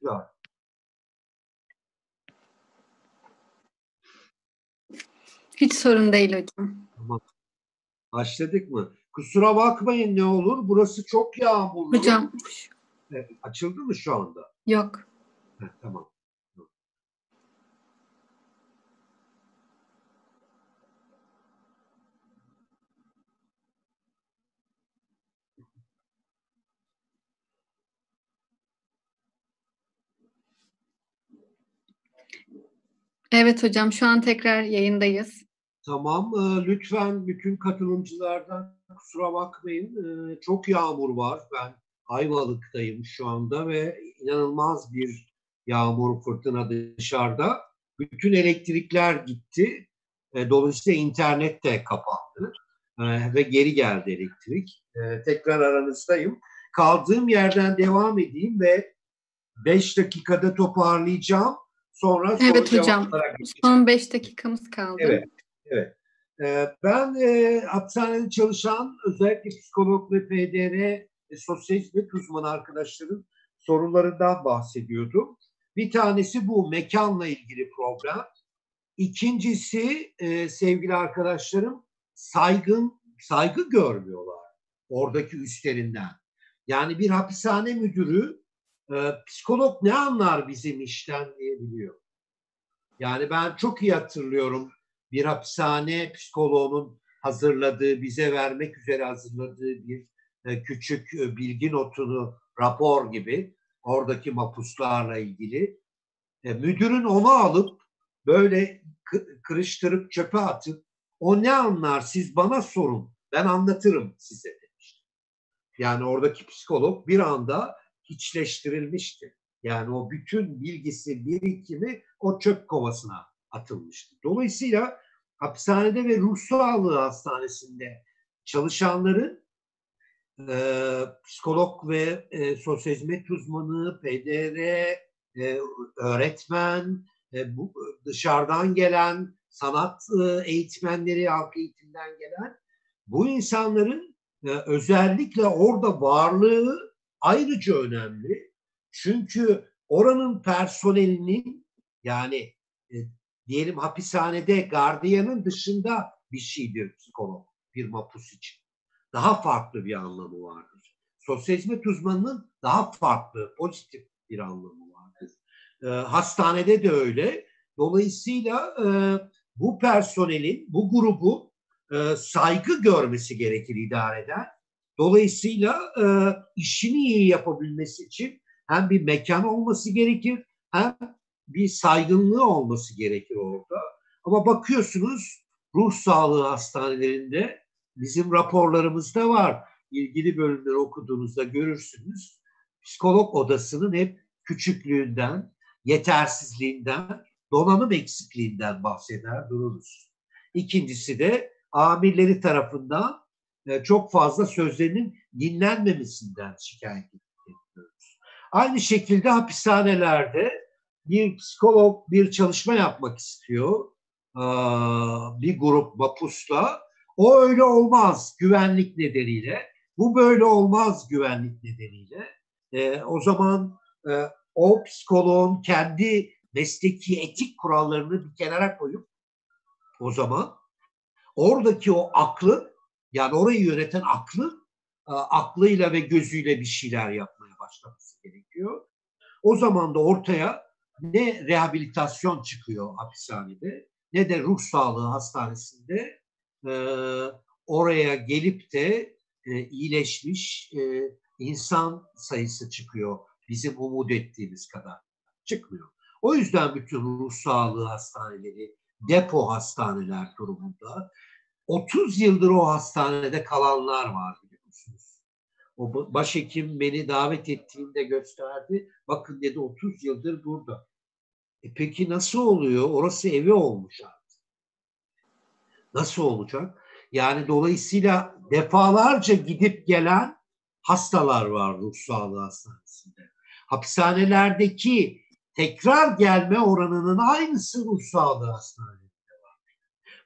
İstiyor. Hiç sorun değil hocam. Tamam. Başladık mı? Kusura bakmayın ne olur. Burası çok yağmurlu. Hocam. Evet, açıldı mı şu anda? Yok. Heh, tamam. Evet hocam şu an tekrar yayındayız. Tamam e, lütfen bütün katılımcılardan kusura bakmayın. E, çok yağmur var. Ben Ayvalık'tayım şu anda ve inanılmaz bir yağmur fırtına dışarıda. Bütün elektrikler gitti. E, dolayısıyla internet de kapandı. Ve geri geldi elektrik. Tekrar aranızdayım. Kaldığım yerden devam edeyim ve 5 dakikada toparlayacağım. Sonra evet hocam. Son 5 dakikamız kaldı. Evet. Evet. Ee, ben e, hapishanede çalışan özellikle psikolog ve PDR e, sosyal hizmet uzmanı arkadaşların sorunlarından bahsediyordum. Bir tanesi bu mekanla ilgili problem. İkincisi e, sevgili arkadaşlarım saygın saygı görmüyorlar oradaki üstlerinden. Yani bir hapishane müdürü psikolog ne anlar bizim işten diyebiliyor. Yani ben çok iyi hatırlıyorum bir hapishane psikoloğunun hazırladığı, bize vermek üzere hazırladığı bir e, küçük e, bilgi notunu, rapor gibi oradaki mapuslarla ilgili. E, müdürün onu alıp böyle kırıştırıp çöpe atıp o ne anlar siz bana sorun ben anlatırım size demişti. Yani oradaki psikolog bir anda hiçleştirilmişti. Yani o bütün bilgisi, birikimi o çöp kovasına atılmıştı. Dolayısıyla hapishanede ve ruh sağlığı hastanesinde çalışanların e, psikolog ve e, sosyal hizmet uzmanı, PDR, e, öğretmen, e, bu, dışarıdan gelen sanat e, eğitmenleri, halk eğitimden gelen bu insanların e, özellikle orada varlığı ayrıca önemli. Çünkü oranın personelinin yani e, diyelim hapishanede gardiyanın dışında bir şeydir psikolog bir mapus için. Daha farklı bir anlamı vardır. Sosyal hizmet uzmanının daha farklı, pozitif bir anlamı vardır. E, hastanede de öyle. Dolayısıyla e, bu personelin, bu grubu e, saygı görmesi gerekir idareden. Dolayısıyla e, işini iyi yapabilmesi için hem bir mekan olması gerekir hem bir saygınlığı olması gerekir orada. Ama bakıyorsunuz ruh sağlığı hastanelerinde bizim raporlarımızda var. İlgili bölümleri okuduğunuzda görürsünüz. Psikolog odasının hep küçüklüğünden, yetersizliğinden, donanım eksikliğinden bahseder dururuz. İkincisi de amirleri tarafından çok fazla sözlerinin dinlenmemesinden şikayet ediyoruz. Aynı şekilde hapishanelerde bir psikolog bir çalışma yapmak istiyor bir grup mapusla. O öyle olmaz güvenlik nedeniyle. Bu böyle olmaz güvenlik nedeniyle. E, o zaman e, o psikoloğun kendi mesleki etik kurallarını bir kenara koyup o zaman oradaki o aklı yani orayı yöneten aklı aklıyla ve gözüyle bir şeyler yapmaya başlaması gerekiyor. O zaman da ortaya ne rehabilitasyon çıkıyor hapishanede ne de ruh sağlığı hastanesinde e, oraya gelip de e, iyileşmiş e, insan sayısı çıkıyor. Bizim umut ettiğimiz kadar çıkmıyor. O yüzden bütün ruh sağlığı hastaneleri, depo hastaneler durumunda 30 yıldır o hastanede kalanlar var biliyor musunuz? O başhekim beni davet ettiğinde gösterdi. Bakın dedi 30 yıldır burada. E peki nasıl oluyor? Orası evi olmuş artık. Nasıl olacak? Yani dolayısıyla defalarca gidip gelen hastalar var ruh sağlığı hastanesinde. Hapishanelerdeki tekrar gelme oranının aynısı ruh sağlığı hastanelerinde var.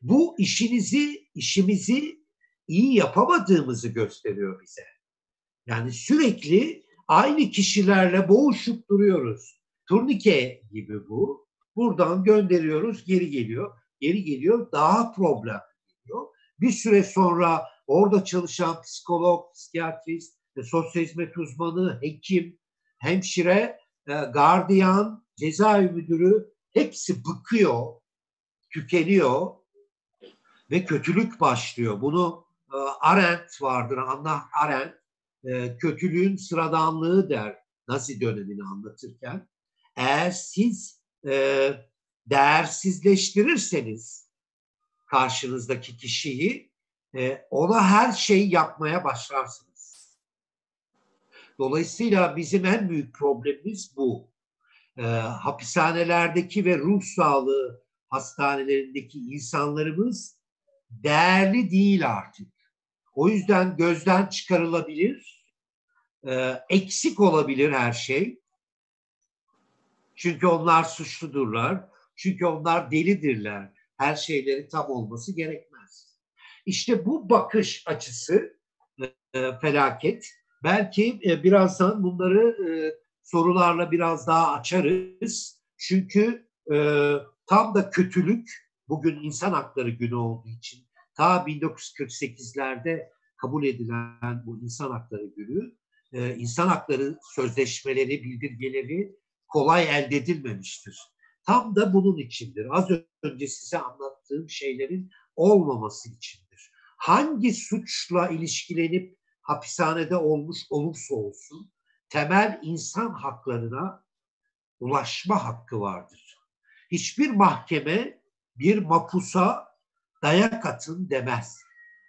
Bu işinizi, işimizi iyi yapamadığımızı gösteriyor bize. Yani sürekli aynı kişilerle boğuşup duruyoruz. Turnike gibi bu. Buradan gönderiyoruz, geri geliyor. Geri geliyor, daha problem geliyor. Bir süre sonra orada çalışan psikolog, psikiyatrist, sosyal hizmet uzmanı, hekim, hemşire, e, gardiyan, cezaevi müdürü hepsi bıkıyor, tükeniyor ve kötülük başlıyor. Bunu e, Arendt vardır, Anna Arendt, e, kötülüğün sıradanlığı der Nazi dönemini anlatırken eğer siz e, değersizleştirirseniz karşınızdaki kişiyi e, ona her şeyi yapmaya başlarsınız. Dolayısıyla bizim en büyük problemimiz bu. E, hapishanelerdeki ve ruh sağlığı hastanelerindeki insanlarımız değerli değil artık. O yüzden gözden çıkarılabilir, e, eksik olabilir her şey. Çünkü onlar suçludurlar, çünkü onlar delidirler. Her şeyleri tam olması gerekmez. İşte bu bakış açısı e, felaket. Belki e, birazdan bunları e, sorularla biraz daha açarız. Çünkü e, tam da kötülük bugün insan hakları günü olduğu için ta 1948'lerde kabul edilen bu insan hakları günü e, insan hakları sözleşmeleri, bildirgeleri kolay elde edilmemiştir. Tam da bunun içindir. Az önce size anlattığım şeylerin olmaması içindir. Hangi suçla ilişkilenip hapishanede olmuş olursa olsun temel insan haklarına ulaşma hakkı vardır. Hiçbir mahkeme bir mapusa dayak atın demez.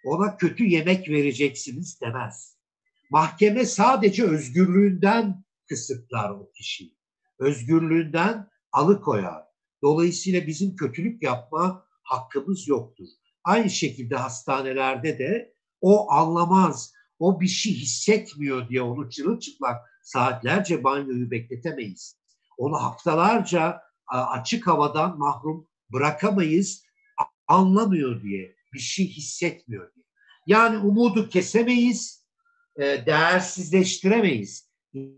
Ona kötü yemek vereceksiniz demez. Mahkeme sadece özgürlüğünden kısıtlar o kişiyi. Özgürlüğünden alıkoyar. Dolayısıyla bizim kötülük yapma hakkımız yoktur. Aynı şekilde hastanelerde de o anlamaz, o bir şey hissetmiyor diye onu çırılçıplak saatlerce banyoyu bekletemeyiz. Onu haftalarca açık havadan mahrum bırakamayız, anlamıyor diye, bir şey hissetmiyor diye. Yani umudu kesemeyiz, e, değersizleştiremeyiz.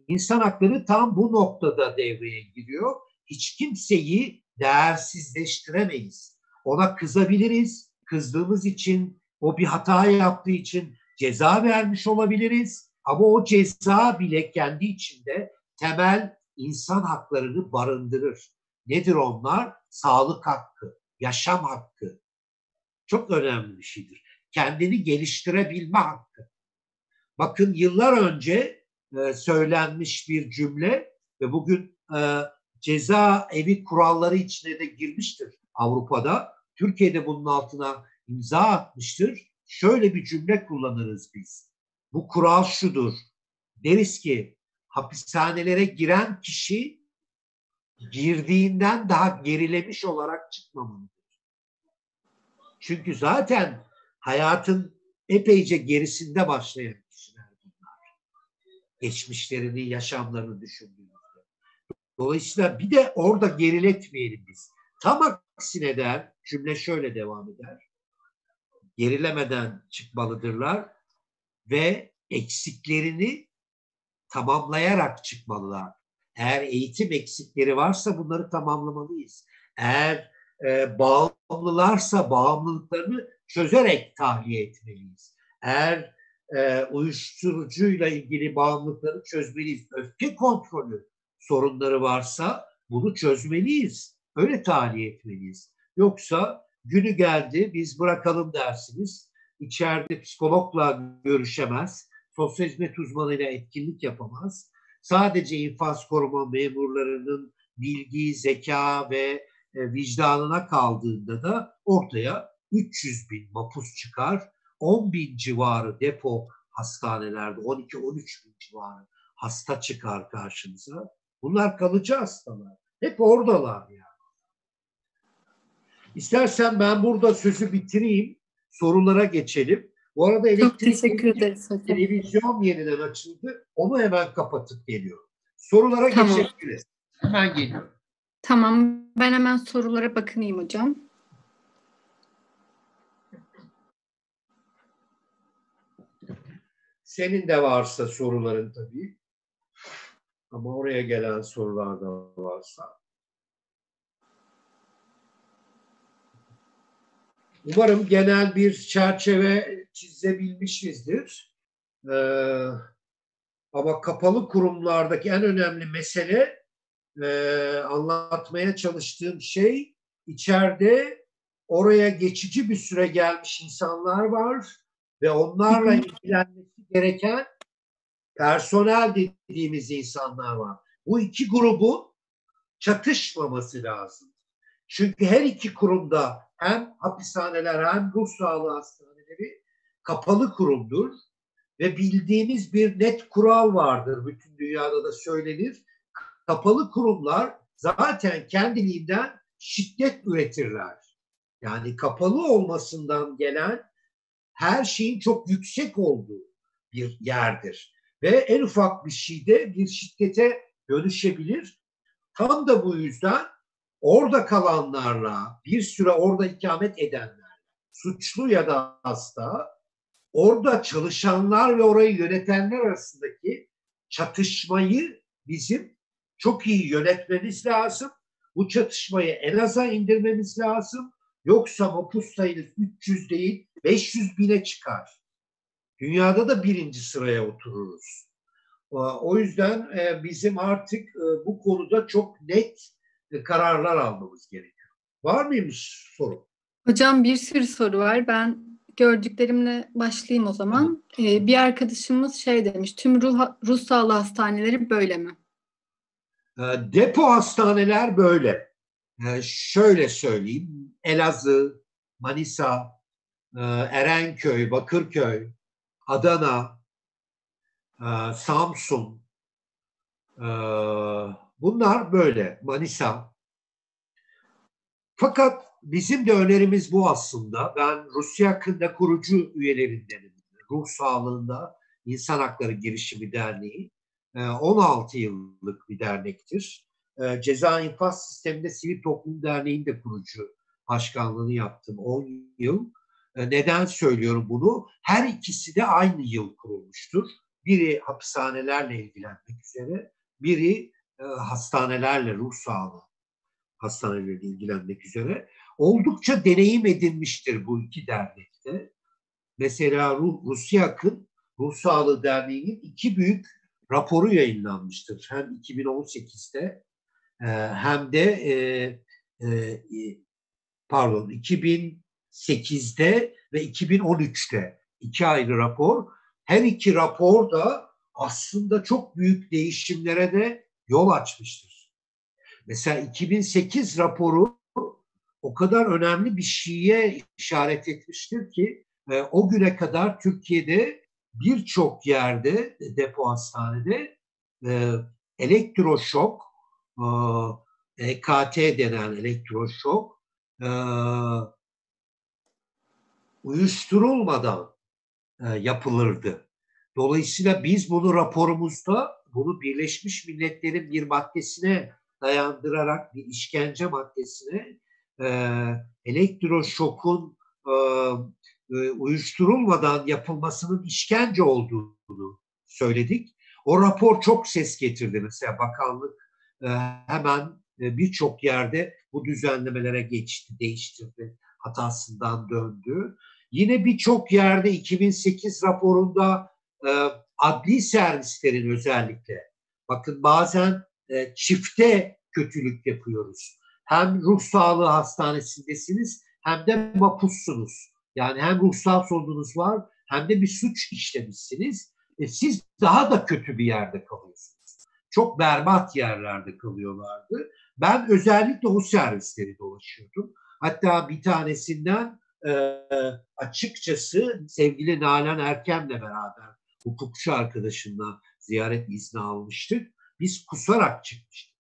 İnsan hakları tam bu noktada devreye giriyor. Hiç kimseyi değersizleştiremeyiz. Ona kızabiliriz. Kızdığımız için, o bir hata yaptığı için ceza vermiş olabiliriz. Ama o ceza bile kendi içinde temel insan haklarını barındırır. Nedir onlar? Sağlık hakkı, yaşam hakkı. Çok önemli bir şeydir. Kendini geliştirebilme hakkı. Bakın yıllar önce e, söylenmiş bir cümle ve bugün e, ceza evi kuralları içine de girmiştir Avrupa'da. Türkiye'de bunun altına imza atmıştır. Şöyle bir cümle kullanırız biz. Bu kural şudur. Deriz ki hapishanelere giren kişi girdiğinden daha gerilemiş olarak çıkmamalıdır. Çünkü zaten hayatın epeyce gerisinde başlayan kişiler bunlar. Geçmişlerini, yaşamlarını düşündüğümüzde. Dolayısıyla bir de orada geriletmeyelim biz. Tam aksine der, cümle şöyle devam eder. Gerilemeden çıkmalıdırlar ve eksiklerini tamamlayarak çıkmalılar. Eğer eğitim eksikleri varsa bunları tamamlamalıyız. Eğer e, bağımlılarsa bağımlılıklarını çözerek tahliye etmeliyiz. Eğer e, uyuşturucuyla ilgili bağımlılıkları çözmeliyiz. Öfke kontrolü sorunları varsa bunu çözmeliyiz. Öyle tahliye etmeliyiz. Yoksa günü geldi biz bırakalım dersiniz. İçeride psikologla görüşemez. Sosyal hizmet uzmanıyla etkinlik yapamaz. Sadece infaz koruma memurlarının bilgi, zeka ve e, vicdanına kaldığında da ortaya 300 bin mapus çıkar. 10 bin civarı depo hastanelerde 12-13 bin civarı hasta çıkar karşınıza. Bunlar kalıcı hastalar. Hep oradalar yani. İstersen ben burada sözü bitireyim. Sorulara geçelim. Bu arada elektrik televizyon yeniden açıldı. Onu hemen kapatıp geliyor. Sorulara tamam. geçebiliriz. Hemen geliyorum. Tamam. Ben hemen sorulara bakınayım hocam. Senin de varsa soruların tabii. Ama oraya gelen sorular da varsa. Umarım genel bir çerçeve çizebilmişizdir. Ee, ama kapalı kurumlardaki en önemli mesele e, anlatmaya çalıştığım şey içeride oraya geçici bir süre gelmiş insanlar var ve onlarla ilgilenmesi gereken personel dediğimiz insanlar var. Bu iki grubu çatışmaması lazım. Çünkü her iki kurumda hem hapishaneler hem ruh sağlığı hastaneleri kapalı kurumdur ve bildiğimiz bir net kural vardır. Bütün dünyada da söylenir. Kapalı kurumlar zaten kendiliğinden şiddet üretirler. Yani kapalı olmasından gelen her şeyin çok yüksek olduğu bir yerdir. Ve en ufak bir şeyde bir şiddete dönüşebilir. Tam da bu yüzden orada kalanlarla bir süre orada ikamet edenler, suçlu ya da hasta, orada çalışanlar ve orayı yönetenler arasındaki çatışmayı bizim çok iyi yönetmemiz lazım. Bu çatışmayı en aza indirmemiz lazım. Yoksa mapus sayınız 300 değil 500 bine çıkar. Dünyada da birinci sıraya otururuz. O yüzden e, bizim artık e, bu konuda çok net kararlar almamız gerekiyor. Var mıymış soru? Hocam bir sürü soru var. Ben gördüklerimle başlayayım o zaman. Ee, bir arkadaşımız şey demiş, tüm ruh, ruh sağlığı hastaneleri böyle mi? Depo hastaneler böyle. Şöyle söyleyeyim, Elazığ, Manisa, Erenköy, Bakırköy, Adana, Samsun, bunlar böyle, Manisa. Fakat bizim de önerimiz bu aslında. Ben Rusya hakkında kurucu üyelerindenim. Ruh sağlığında İnsan Hakları Girişimi Derneği. 16 yıllık bir dernektir. Ceza infaz sisteminde Sivil Toplum Derneği'nin de kurucu başkanlığını yaptım 10 yıl. Neden söylüyorum bunu? Her ikisi de aynı yıl kurulmuştur. Biri hapishanelerle ilgilenmek üzere, biri hastanelerle, ruh sağlığı hastaneleriyle ilgilenmek üzere. Oldukça deneyim edinmiştir bu iki dernekte. Mesela Rusyak'ın Ruh Sağlığı Derneği'nin iki büyük raporu yayınlanmıştır. Hem 2018'de e, hem de e, e, pardon 2008'de ve 2013'te iki ayrı rapor. Her iki rapor da aslında çok büyük değişimlere de yol açmıştır. Mesela 2008 raporu o kadar önemli bir şeye işaret etmiştir ki o güne kadar Türkiye'de birçok yerde depo hastanede e, elektroşok e, EKT denen elektroşok e, uyuşturulmadan e, yapılırdı. Dolayısıyla biz bunu raporumuzda bunu Birleşmiş Milletler'in bir maddesine dayandırarak bir işkence maddesine e, elektroşokun e, e, uyuşturulmadan yapılmasının işkence olduğunu söyledik. O rapor çok ses getirdi. Mesela bakanlık e, hemen e, birçok yerde bu düzenlemelere geçti, değiştirdi, hatasından döndü. Yine birçok yerde 2008 raporunda adli servislerin özellikle, bakın bazen çifte kötülük yapıyoruz. Hem ruh sağlığı hastanesindesiniz hem de mapussunuz. Yani hem ruhsal sorununuz var hem de bir suç işlemişsiniz. E, siz daha da kötü bir yerde kalıyorsunuz. Çok berbat yerlerde kalıyorlardı. Ben özellikle o servisleri dolaşıyordum. Hatta bir tanesinden e, açıkçası sevgili Nalan Erkem'le beraber hukukçu arkadaşımla ziyaret izni almıştık. Biz kusarak çıkmıştık.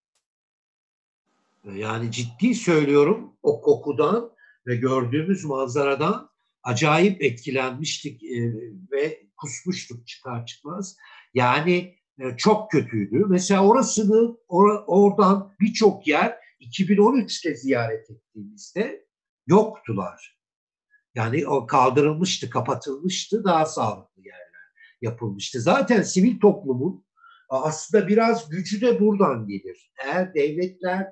E, yani ciddi söylüyorum o kokudan ve gördüğümüz manzaradan acayip etkilenmiştik e, ve kusmuştuk çıkar çıkmaz. Yani e, çok kötüydü. Mesela orasını or, oradan birçok yer 2013'te ziyaret ettiğimizde yoktular. Yani o kaldırılmıştı, kapatılmıştı, daha sağlıklı yerler yapılmıştı. Zaten sivil toplumun aslında biraz gücü de buradan gelir. Eğer devletler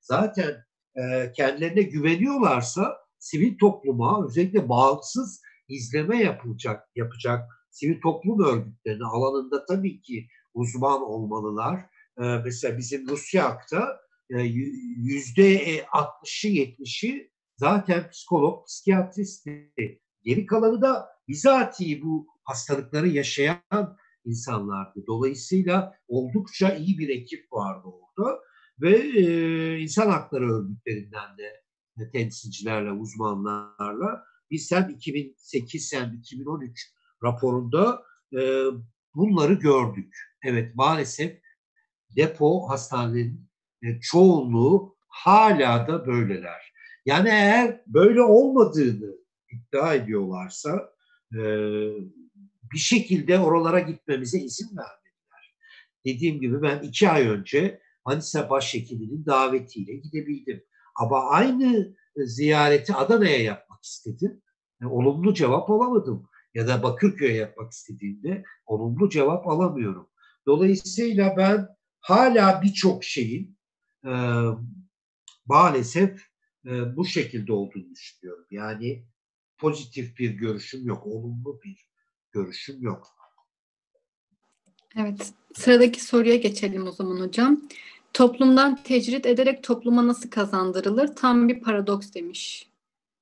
zaten e, kendilerine güveniyorlarsa sivil topluma özellikle bağımsız izleme yapılacak, yapacak sivil toplum örgütlerine alanında tabii ki uzman olmalılar. Ee, mesela bizim Rusyak'ta e, yüzde 60'ı 70'i zaten psikolog, psikiyatristti. Geri kalanı da bizatihi bu hastalıkları yaşayan insanlardı. Dolayısıyla oldukça iyi bir ekip vardı orada. ve e, insan hakları örgütlerinden de e, temsilcilerle, uzmanlarla biz sen 2008 sen 2013 raporunda e, bunları gördük. Evet maalesef depo hastanenin e, çoğunluğu hala da böyleler. Yani eğer böyle olmadığını iddia ediyorlarsa e, bir şekilde oralara gitmemize izin vermediler. Dediğim gibi ben iki ay önce Manisa Başhekimi'nin davetiyle gidebildim. Ama aynı ziyareti Adana'ya yapmak istedim. E, olumlu cevap alamadım. Ya da Bakırköy'e yapmak istediğimde olumlu cevap alamıyorum. Dolayısıyla ben hala birçok şeyin e, maalesef e, bu şekilde olduğunu düşünüyorum. Yani pozitif bir görüşüm yok, olumlu bir görüşüm yok. Evet, sıradaki soruya geçelim o zaman hocam. Toplumdan tecrit ederek topluma nasıl kazandırılır? Tam bir paradoks demiş.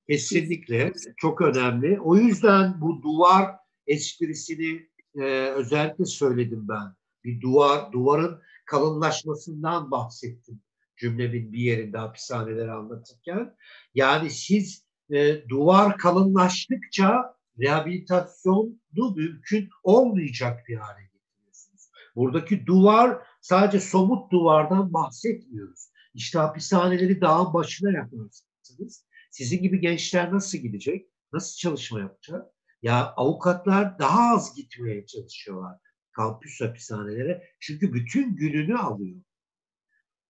Kesinlikle çok önemli. O yüzden bu duvar esprisini e, özellikle söyledim ben. Bir duvar, duvarın kalınlaşmasından bahsettim cümlemin bir yerinde hapishaneleri anlatırken. Yani siz e, duvar kalınlaştıkça rehabilitasyonu mümkün olmayacak bir hale getiriyorsunuz. Buradaki duvar sadece somut duvardan bahsetmiyoruz. İşte hapishaneleri dağın başına yaparsınız. Sizin gibi gençler nasıl gidecek? Nasıl çalışma yapacak? Ya avukatlar daha az gitmeye çalışıyorlar kampüs hapishanelere. Çünkü bütün gününü alıyor.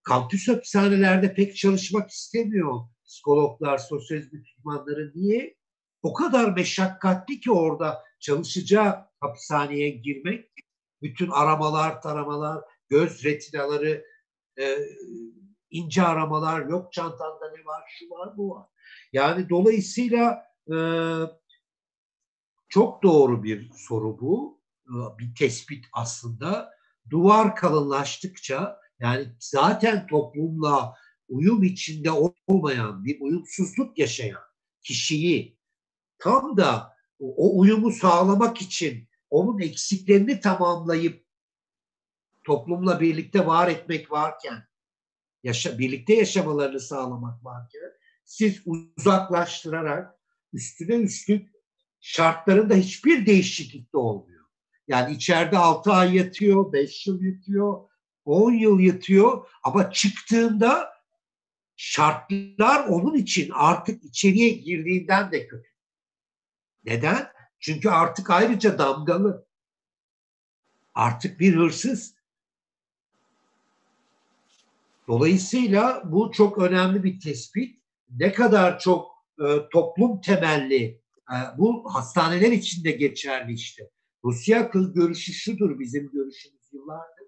Kampüs hapishanelerde pek çalışmak istemiyor psikologlar, sosyoloji uzmanları. Niye? O kadar meşakkatli ki orada çalışacağı hapishaneye girmek. Bütün aramalar, taramalar, göz retinaları, e, ince aramalar, yok çantanda ne var, şu var, bu var. Yani dolayısıyla e, çok doğru bir soru bu. E, bir tespit aslında. Duvar kalınlaştıkça yani zaten toplumla uyum içinde olmayan bir uyumsuzluk yaşayan kişiyi tam da o uyumu sağlamak için onun eksiklerini tamamlayıp toplumla birlikte var etmek varken yaşa, birlikte yaşamalarını sağlamak varken siz uzaklaştırarak üstüne üstlük şartlarında hiçbir değişiklik de olmuyor. Yani içeride 6 ay yatıyor, 5 yıl yatıyor, 10 yıl yatıyor ama çıktığında şartlar onun için artık içeriye girdiğinden de kötü. Neden? Çünkü artık ayrıca damgalı. Artık bir hırsız. Dolayısıyla bu çok önemli bir tespit. Ne kadar çok e, toplum temelli, e, bu hastaneler için de geçerli işte. Rusya görüşü şudur bizim görüşümüz yıllardır.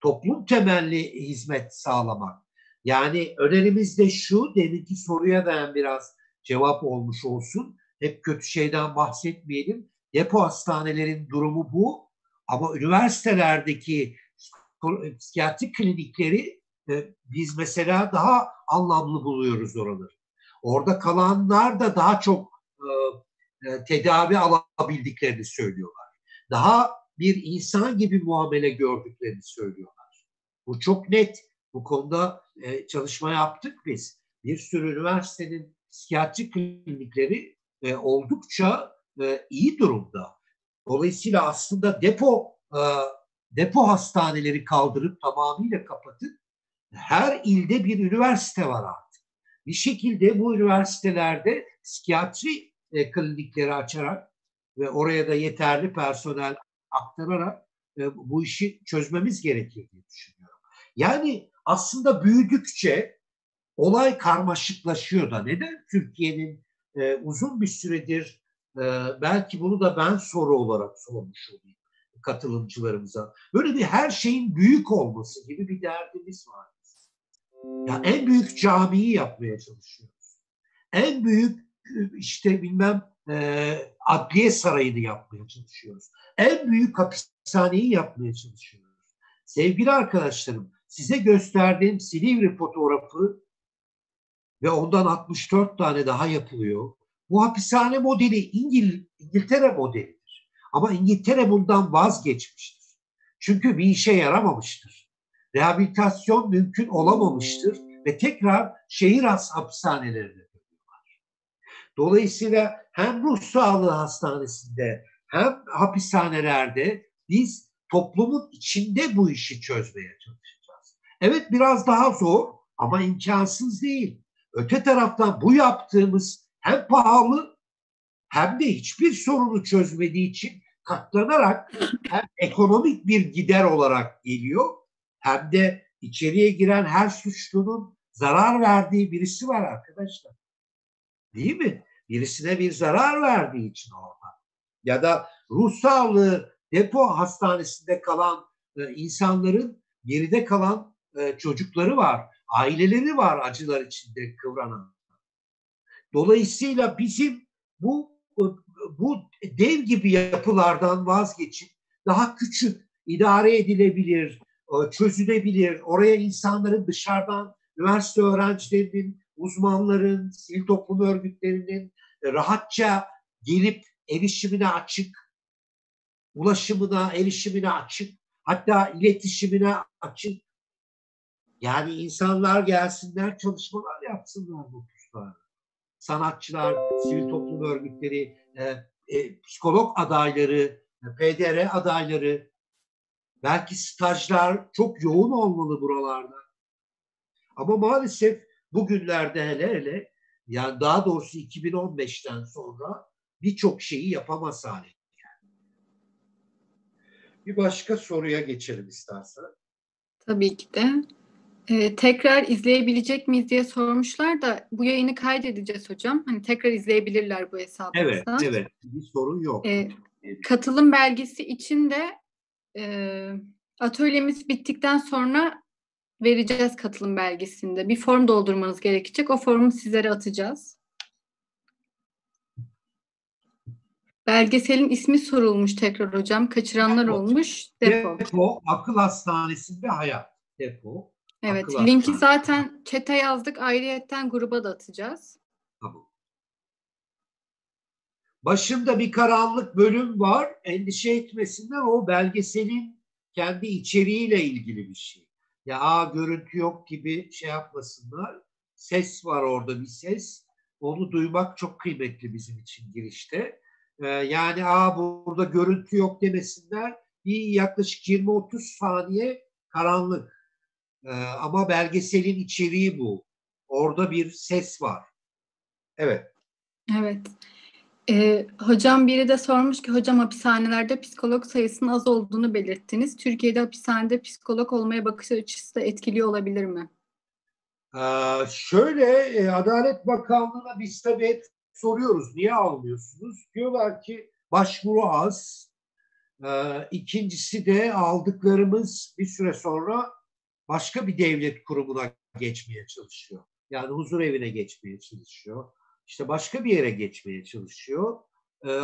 Toplum temelli hizmet sağlamak. Yani önerimiz de şu, deminki soruya da biraz cevap olmuş olsun. Hep kötü şeyden bahsetmeyelim. Depo hastanelerin durumu bu. Ama üniversitelerdeki psikiyatrik klinikleri e, biz mesela daha anlamlı buluyoruz oraları. Orada kalanlar da daha çok e, e, tedavi alabildiklerini söylüyorlar. Daha bir insan gibi muamele gördüklerini söylüyorlar. Bu çok net. Bu konuda e, çalışma yaptık biz. Bir sürü üniversitenin psikiyatri klinikleri e, oldukça e, iyi durumda. Dolayısıyla aslında depo e, depo hastaneleri kaldırıp tamamıyla kapatıp her ilde bir üniversite var artık. Bir şekilde bu üniversitelerde psikiyatri e, klinikleri açarak ve oraya da yeterli personel aktararak e, bu işi çözmemiz gerekir diye düşünüyorum. Yani aslında büyüdükçe olay karmaşıklaşıyor da. Neden Türkiye'nin e, uzun bir süredir e, belki bunu da ben soru olarak sormuş olayım katılımcılarımıza. Böyle bir her şeyin büyük olması gibi bir derdimiz var. Yani en büyük camiyi yapmaya çalışıyoruz. En büyük işte bilmem e, adliye sarayını yapmaya çalışıyoruz. En büyük hapishaneyi yapmaya çalışıyoruz. Sevgili arkadaşlarım, size gösterdiğim Silivri fotoğrafı ve ondan 64 tane daha yapılıyor. Bu hapishane modeli İngil İngiltere modelidir. Ama İngiltere bundan vazgeçmiştir. Çünkü bir işe yaramamıştır. rehabilitasyon mümkün olamamıştır ve tekrar şehir hapishanelerine dönüyorlar. Dolayısıyla hem ruh sağlığı hastanesinde hem hapishanelerde biz toplumun içinde bu işi çözmeye çalışacağız. Evet biraz daha zor ama imkansız değil. Öte taraftan bu yaptığımız hem pahalı hem de hiçbir sorunu çözmediği için katlanarak hem ekonomik bir gider olarak geliyor hem de içeriye giren her suçlunun zarar verdiği birisi var arkadaşlar. Değil mi? Birisine bir zarar verdiği için orada. Ya da ruh sağlığı depo hastanesinde kalan e, insanların geride kalan e, çocukları var. Aileleri var acılar içinde kıvranan. Dolayısıyla bizim bu bu dev gibi yapılardan vazgeçip daha küçük, idare edilebilir, e, çözülebilir, oraya insanların dışarıdan, üniversite öğrencilerinin, uzmanların, sivil toplum örgütlerinin rahatça gelip erişimine açık, ulaşımına, erişimine açık, hatta iletişimine açık. Yani insanlar gelsinler, çalışmalar yapsınlar bu kurslarda. Sanatçılar, sivil toplum örgütleri, e, e, psikolog adayları, e, PDR adayları, belki stajlar çok yoğun olmalı buralarda. Ama maalesef bugünlerde hele hele yani daha doğrusu 2015'ten sonra birçok şeyi yapamaz hale Bir başka soruya geçelim istersen. Tabii ki de. Ee, tekrar izleyebilecek miyiz diye sormuşlar da bu yayını kaydedeceğiz hocam. Hani tekrar izleyebilirler bu hesabımızdan. Evet, evet. Bir sorun yok. Ee, katılım belgesi için de e, atölyemiz bittikten sonra vereceğiz katılım belgesinde. Bir form doldurmanız gerekecek. O formu sizlere atacağız. Belgeselin ismi sorulmuş tekrar hocam. Kaçıranlar depo. olmuş. Depo. Depo, akıl hastanesinde hayat. Depo. Evet, akıl linki zaten çete yazdık. Ayrıyetten gruba da atacağız. Tamam. Başında bir karanlık bölüm var. Endişe etmesinler. O belgeselin kendi içeriğiyle ilgili bir şey. Ya a görüntü yok gibi şey yapmasınlar. Ses var orada bir ses. Onu duymak çok kıymetli bizim için girişte. Ee, yani a burada görüntü yok demesinler. Bir yaklaşık 20-30 saniye karanlık. Ee, ama belgeselin içeriği bu. Orada bir ses var. Evet. Evet. Ee, hocam biri de sormuş ki hocam hapishanelerde psikolog sayısının az olduğunu belirttiniz. Türkiye'de hapishanede psikolog olmaya bakış açısı da etkili olabilir mi? Ee, şöyle e, Adalet Bakanlığı'na biz tabii hep soruyoruz niye almıyorsunuz? Diyorlar ki başvuru az. Ee, ikincisi de aldıklarımız bir süre sonra başka bir devlet kurumuna geçmeye çalışıyor. Yani huzur evine geçmeye çalışıyor işte başka bir yere geçmeye çalışıyor. Ee,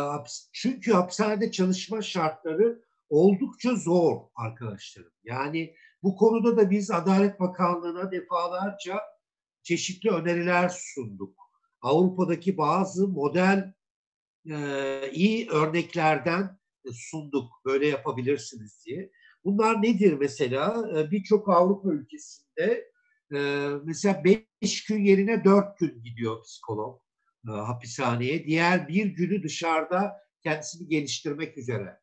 çünkü hapishanede çalışma şartları oldukça zor arkadaşlarım. Yani bu konuda da biz Adalet Bakanlığı'na defalarca çeşitli öneriler sunduk. Avrupa'daki bazı model e, iyi örneklerden sunduk. Böyle yapabilirsiniz diye. Bunlar nedir mesela? E, Birçok Avrupa ülkesinde e, mesela beş gün yerine dört gün gidiyor psikolog e, hapishaneye. Diğer bir günü dışarıda kendisini geliştirmek üzere.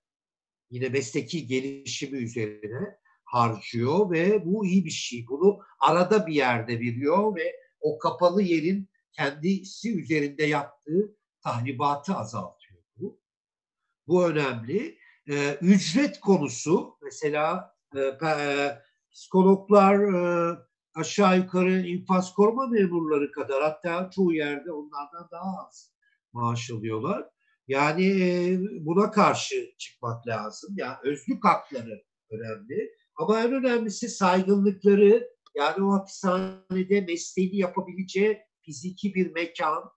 Yine mesleki gelişimi üzerine harcıyor ve bu iyi bir şey. Bunu arada bir yerde veriyor ve o kapalı yerin kendisi üzerinde yaptığı tahribatı azaltıyor bu. Bu önemli. Ee, ücret konusu mesela e, e, psikologlar e, aşağı yukarı infaz koruma memurları kadar hatta çoğu yerde onlardan daha az maaş alıyorlar. Yani e, buna karşı çıkmak lazım. Yani özlük hakları önemli. Ama en önemlisi saygınlıkları yani o hapishanede mesleğini yapabileceği fiziki bir mekan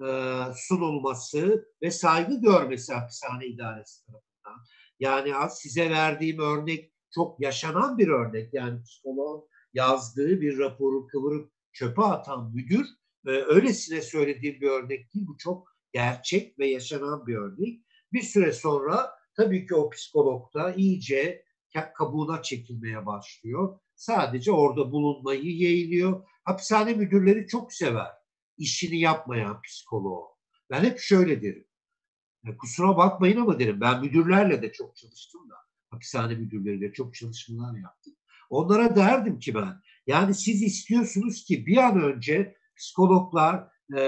e, sunulması ve saygı görmesi hapishane idaresi tarafından. Yani size verdiğim örnek çok yaşanan bir örnek. Yani psikolog yazdığı bir raporu kıvırıp çöpe atan müdür e, öylesine söylediğim bir örnek değil. Bu çok gerçek ve yaşanan bir örnek. Bir süre sonra tabii ki o psikolog da iyice kabuğuna çekilmeye başlıyor sadece orada bulunmayı yeğliyor. Hapishane müdürleri çok sever işini yapmayan psikoloğu. Ben hep şöyle derim. Kusura bakmayın ama derim ben müdürlerle de çok çalıştım da hapishane müdürleriyle çok çalışmalar yaptım. Onlara derdim ki ben yani siz istiyorsunuz ki bir an önce psikologlar e,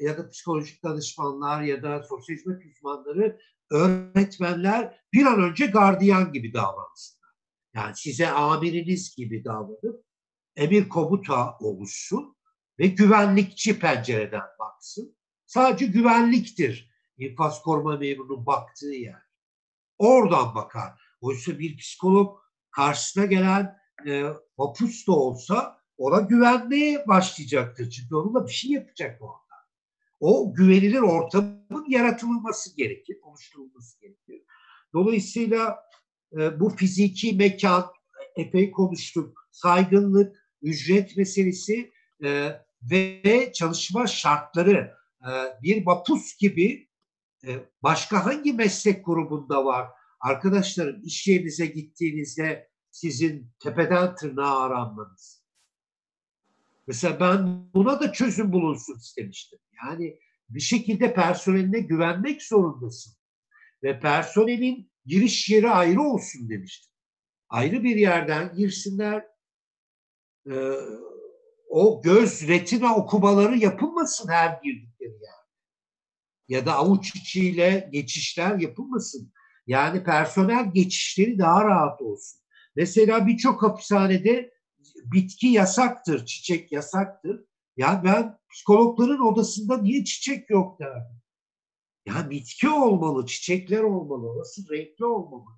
ya da psikolojik danışmanlar ya da sosyal hizmet uzmanları öğretmenler bir an önce gardiyan gibi davransınlar. Yani size amiriniz gibi davranıp emir komuta oluşsun ve güvenlikçi pencereden baksın. Sadece güvenliktir infaz koruma memurunun baktığı yer. Oradan bakar. Oysa bir psikolog karşısına gelen e, vapus da olsa ona güvenmeye başlayacaktır. Çünkü onunla bir şey yapacak orada. O güvenilir ortamın yaratılması gerekir, oluşturulması gerekir. Dolayısıyla e, bu fiziki mekan, epey konuştuk, saygınlık, ücret meselesi e, ve çalışma şartları e, bir vapus gibi başka hangi meslek grubunda var? Arkadaşlarım iş yerinize gittiğinizde sizin tepeden tırnağa aranmanız. Mesela ben buna da çözüm bulunsun istemiştim. Yani bir şekilde personeline güvenmek zorundasın. Ve personelin giriş yeri ayrı olsun demiştim. Ayrı bir yerden girsinler. Ee, o göz retina okumaları yapılmasın her girdikleri yer. Ya da avuç içiyle geçişler yapılmasın. Yani personel geçişleri daha rahat olsun. Mesela birçok hapishanede bitki yasaktır, çiçek yasaktır. Ya ben psikologların odasında niye çiçek yok derdim. Ya bitki olmalı, çiçekler olmalı, nasıl renkli olmalı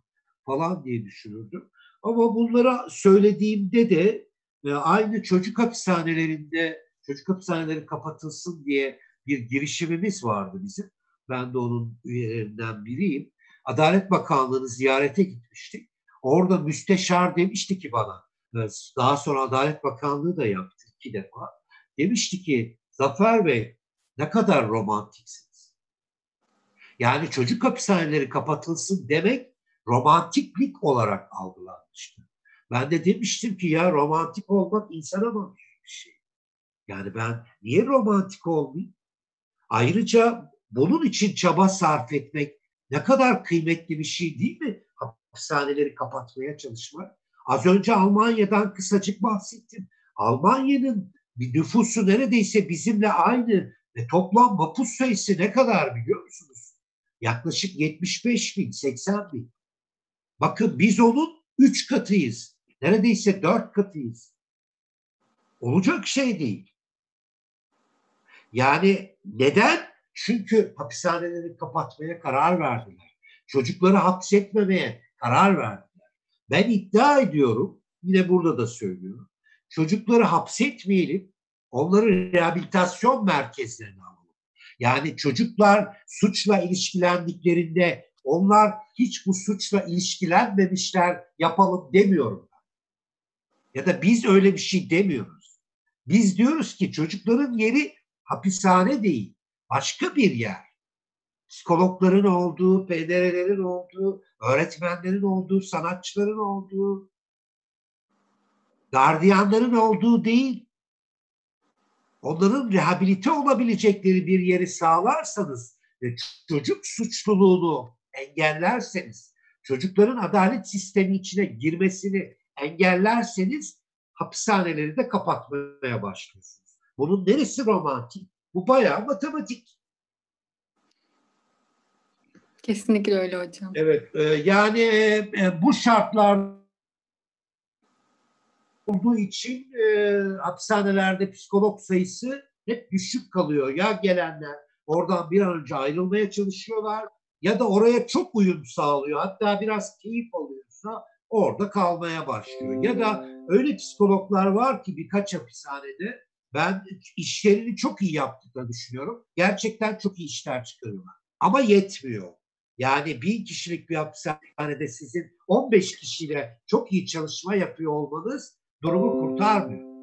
falan diye düşünürdüm. Ama bunlara söylediğimde de e, aynı çocuk hapishanelerinde çocuk hapishaneleri kapatılsın diye bir girişimimiz vardı bizim. Ben de onun üyelerinden biriyim. Adalet Bakanlığı'nı ziyarete gitmiştik. Orada müsteşar demişti ki bana, e, daha sonra Adalet Bakanlığı da yaptı iki defa. Demişti ki Zafer Bey ne kadar romantiksiniz. Yani çocuk hapishaneleri kapatılsın demek romantiklik olarak algılanmıştı. Ben de demiştim ki ya romantik olmak insana mı bir şey. Yani ben niye romantik olmayayım? Ayrıca bunun için çaba sarf etmek ne kadar kıymetli bir şey değil mi? Hapishaneleri kapatmaya çalışmak. Az önce Almanya'dan kısacık bahsettim. Almanya'nın bir nüfusu neredeyse bizimle aynı ve toplam vapus sayısı ne kadar biliyor musunuz? Yaklaşık 75 bin, 80 bin. Bakın biz onun üç katıyız. Neredeyse dört katıyız. Olacak şey değil. Yani neden? Çünkü hapishaneleri kapatmaya karar verdiler. Çocukları hapsetmemeye karar verdiler. Ben iddia ediyorum, yine burada da söylüyorum. Çocukları hapsetmeyelim, onları rehabilitasyon merkezlerine alalım. Yani çocuklar suçla ilişkilendiklerinde onlar hiç bu suçla ilişkilenmemişler yapalım demiyorum ya da biz öyle bir şey demiyoruz. Biz diyoruz ki çocukların yeri hapishane değil, başka bir yer. Psikologların olduğu, PDR'lerin olduğu, öğretmenlerin olduğu, sanatçıların olduğu, gardiyanların olduğu değil. Onların rehabilite olabilecekleri bir yeri sağlarsanız ve çocuk suçluluğunu engellerseniz, çocukların adalet sistemi içine girmesini engellerseniz hapishaneleri de kapatmaya başlıyorsunuz. Bunun neresi romantik? Bu bayağı matematik. Kesinlikle öyle hocam. Evet, e, yani e, bu şartlar olduğu için e, hapishanelerde psikolog sayısı hep düşük kalıyor. Ya gelenler oradan bir an önce ayrılmaya çalışıyorlar ya da oraya çok uyum sağlıyor. Hatta biraz keyif alıyorsa orada kalmaya başlıyor. Ya da öyle psikologlar var ki birkaç hapishanede ben işlerini çok iyi yaptıklarını düşünüyorum. Gerçekten çok iyi işler çıkarıyorlar. Ama yetmiyor. Yani bin kişilik bir hapishanede sizin 15 kişiyle çok iyi çalışma yapıyor olmanız durumu kurtarmıyor.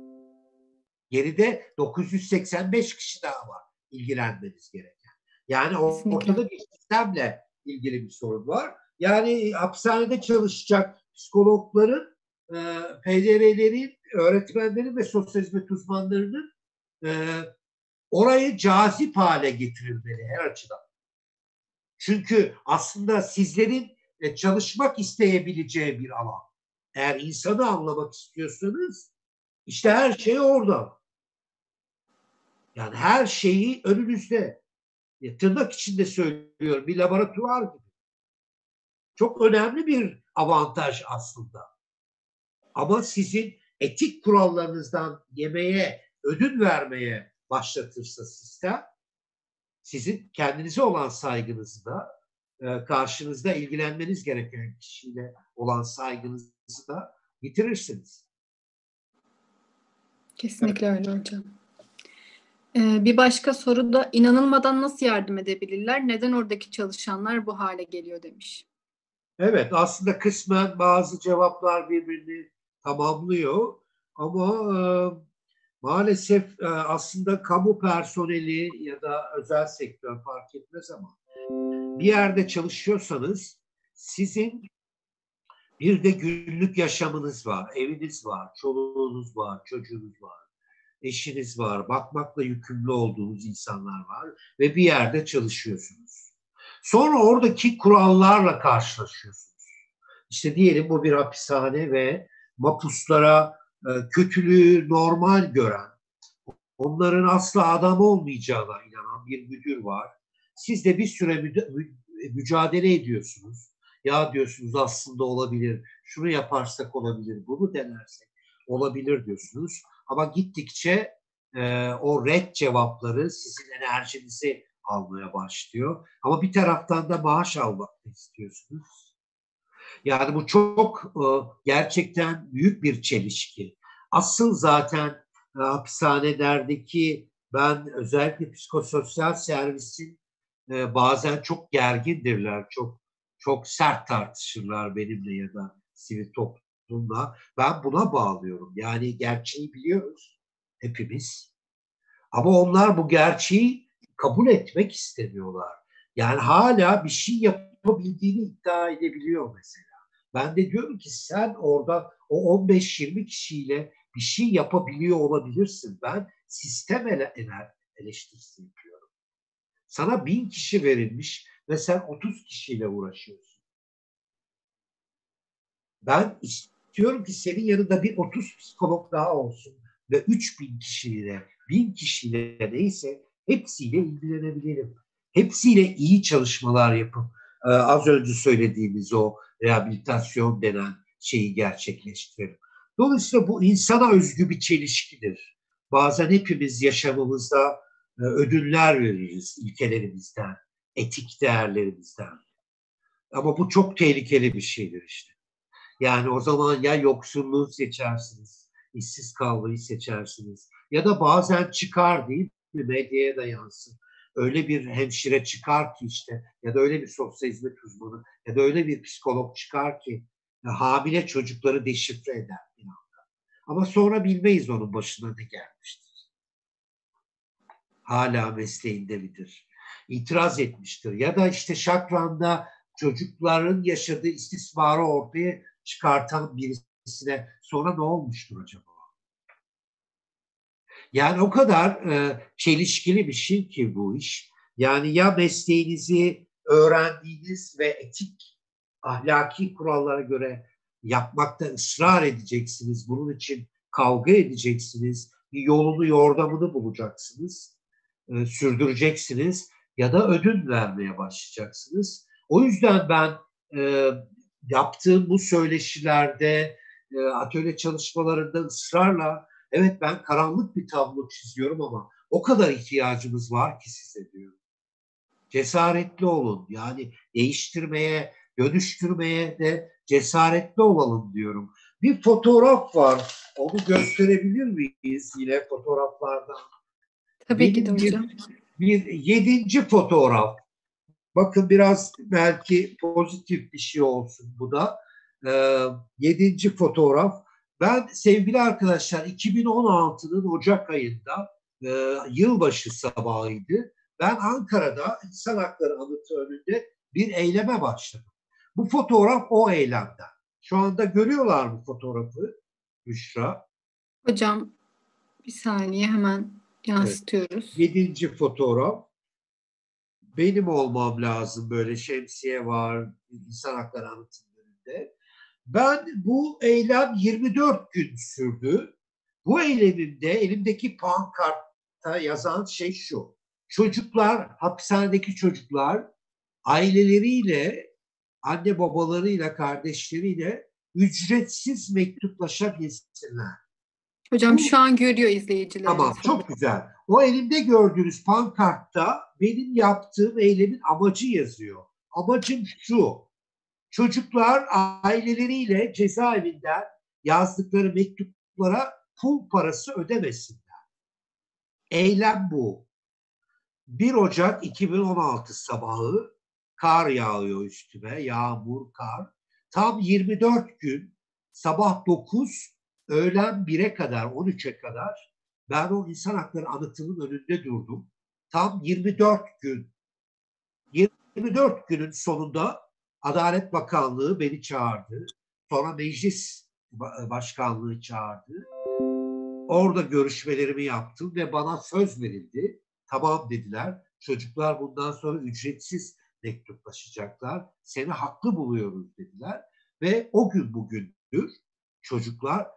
Geride 985 kişi daha var ilgilenmeniz gereken. Yani Kesinlikle. ortada bir sistemle ilgili bir sorun var. Yani hapishanede çalışacak psikologların e, PDR'lerin, öğretmenlerin ve sosyal hizmet uzmanlarının e, orayı cazip hale getirilmeli her açıdan. Çünkü aslında sizlerin e, çalışmak isteyebileceği bir alan. Eğer insanı anlamak istiyorsanız işte her şey orada. Yani her şeyi önünüzde. Ya, tırnak içinde söylüyorum bir laboratuvar gibi. Çok önemli bir avantaj aslında. Ama sizin etik kurallarınızdan yemeye, ödün vermeye başlatırsa sistem, sizin kendinize olan saygınızı da, e, karşınızda ilgilenmeniz gereken kişiyle olan saygınızı da yitirirsiniz. Kesinlikle öyle hocam. Ee, bir başka soru da inanılmadan nasıl yardım edebilirler? Neden oradaki çalışanlar bu hale geliyor demiş. Evet aslında kısmen bazı cevaplar birbirini tamamlıyor ama e, maalesef e, aslında kamu personeli ya da özel sektör fark etmez ama bir yerde çalışıyorsanız sizin bir de günlük yaşamınız var, eviniz var, çoluğunuz var, çocuğunuz var, eşiniz var, bakmakla yükümlü olduğunuz insanlar var ve bir yerde çalışıyorsunuz. Sonra oradaki kurallarla karşılaşıyorsunuz. İşte diyelim bu bir hapishane ve mapuslara e, kötülüğü normal gören, onların asla adam olmayacağına inanan bir müdür var. Siz de bir süre mü- mücadele ediyorsunuz. Ya diyorsunuz aslında olabilir, şunu yaparsak olabilir, bunu denersek olabilir diyorsunuz. Ama gittikçe e, o red cevapları sizin enerjinizi almaya başlıyor. Ama bir taraftan da maaş almak istiyorsunuz. Yani bu çok e, gerçekten büyük bir çelişki. Asıl zaten e, hapishanelerdeki ben özellikle psikososyal servisin e, bazen çok gergindirler, çok çok sert tartışırlar benimle ya da sivil toplumla. Ben buna bağlıyorum. Yani gerçeği biliyoruz hepimiz. Ama onlar bu gerçeği kabul etmek istemiyorlar. Yani hala bir şey yapabildiğini iddia edebiliyor mesela. Ben de diyorum ki sen orada o 15-20 kişiyle bir şey yapabiliyor olabilirsin. Ben sistem ele, eleştirisi yapıyorum. Sana bin kişi verilmiş ve sen 30 kişiyle uğraşıyorsun. Ben istiyorum ki senin yanında bir 30 psikolog daha olsun ve 3000 kişiyle, 1000 kişiyle neyse hepsiyle ilgilenebilirim. Hepsiyle iyi çalışmalar yapıp e, az önce söylediğimiz o rehabilitasyon denen şeyi gerçekleştirelim. Dolayısıyla bu insana özgü bir çelişkidir. Bazen hepimiz yaşamımızda e, ödüller veririz ilkelerimizden, etik değerlerimizden. Ama bu çok tehlikeli bir şeydir işte. Yani o zaman ya yoksulluğu seçersiniz, işsiz kalmayı seçersiniz ya da bazen çıkar değil mi medyaya da yansın. Öyle bir hemşire çıkar ki işte ya da öyle bir sosyal hizmet uzmanı ya da öyle bir psikolog çıkar ki hamile çocukları deşifre eder bir anda. Ama sonra bilmeyiz onun başına ne gelmiştir. Hala mesleğinde midir? İtiraz etmiştir. Ya da işte şakranda çocukların yaşadığı istismarı ortaya çıkartan birisine sonra ne olmuştur acaba? Yani o kadar e, çelişkili bir şey ki bu iş. Yani ya mesleğinizi öğrendiğiniz ve etik, ahlaki kurallara göre yapmakta ısrar edeceksiniz. Bunun için kavga edeceksiniz. Bir yolunu, yordamını bulacaksınız. E, sürdüreceksiniz ya da ödün vermeye başlayacaksınız. O yüzden ben e, yaptığım bu söyleşilerde, e, atölye çalışmalarında ısrarla evet ben karanlık bir tablo çiziyorum ama o kadar ihtiyacımız var ki size diyorum. Cesaretli olun. Yani değiştirmeye, dönüştürmeye de cesaretli olalım diyorum. Bir fotoğraf var. Onu gösterebilir miyiz yine fotoğraflardan? Tabii ki de hocam. Bir, bir yedinci fotoğraf. Bakın biraz belki pozitif bir şey olsun bu da. Ee, yedinci fotoğraf. Ben sevgili arkadaşlar 2016'nın Ocak ayında e, yılbaşı sabahıydı. Ben Ankara'da İnsan Hakları Anıtı önünde bir eyleme başladım. Bu fotoğraf o eylemden. Şu anda görüyorlar mı fotoğrafı Büşra? Hocam bir saniye hemen yansıtıyoruz. Evet. Yedinci fotoğraf. Benim olmam lazım böyle şemsiye var, insan hakları anıtının önünde. Ben bu eylem 24 gün sürdü. Bu eylemimde elimdeki pankartta yazan şey şu. Çocuklar, hapishanedeki çocuklar aileleriyle, anne babalarıyla, kardeşleriyle ücretsiz mektuplaşabilsinler. Hocam şu an görüyor izleyiciler. Tamam çok güzel. O elimde gördüğünüz pankartta benim yaptığım eylemin amacı yazıyor. Amacım şu. Çocuklar aileleriyle cezaevinden yazdıkları mektuplara pul parası ödemesinler. Eylem bu. 1 Ocak 2016 sabahı kar yağıyor üstüme. Yağmur, kar. Tam 24 gün sabah 9 öğlen 1'e kadar 13'e kadar ben o insan hakları anıtının önünde durdum. Tam 24 gün. 24 günün sonunda Adalet Bakanlığı beni çağırdı. Sonra meclis başkanlığı çağırdı. Orada görüşmelerimi yaptım ve bana söz verildi. Tamam dediler. Çocuklar bundan sonra ücretsiz mektuplaşacaklar. Seni haklı buluyoruz dediler. Ve o gün bugündür çocuklar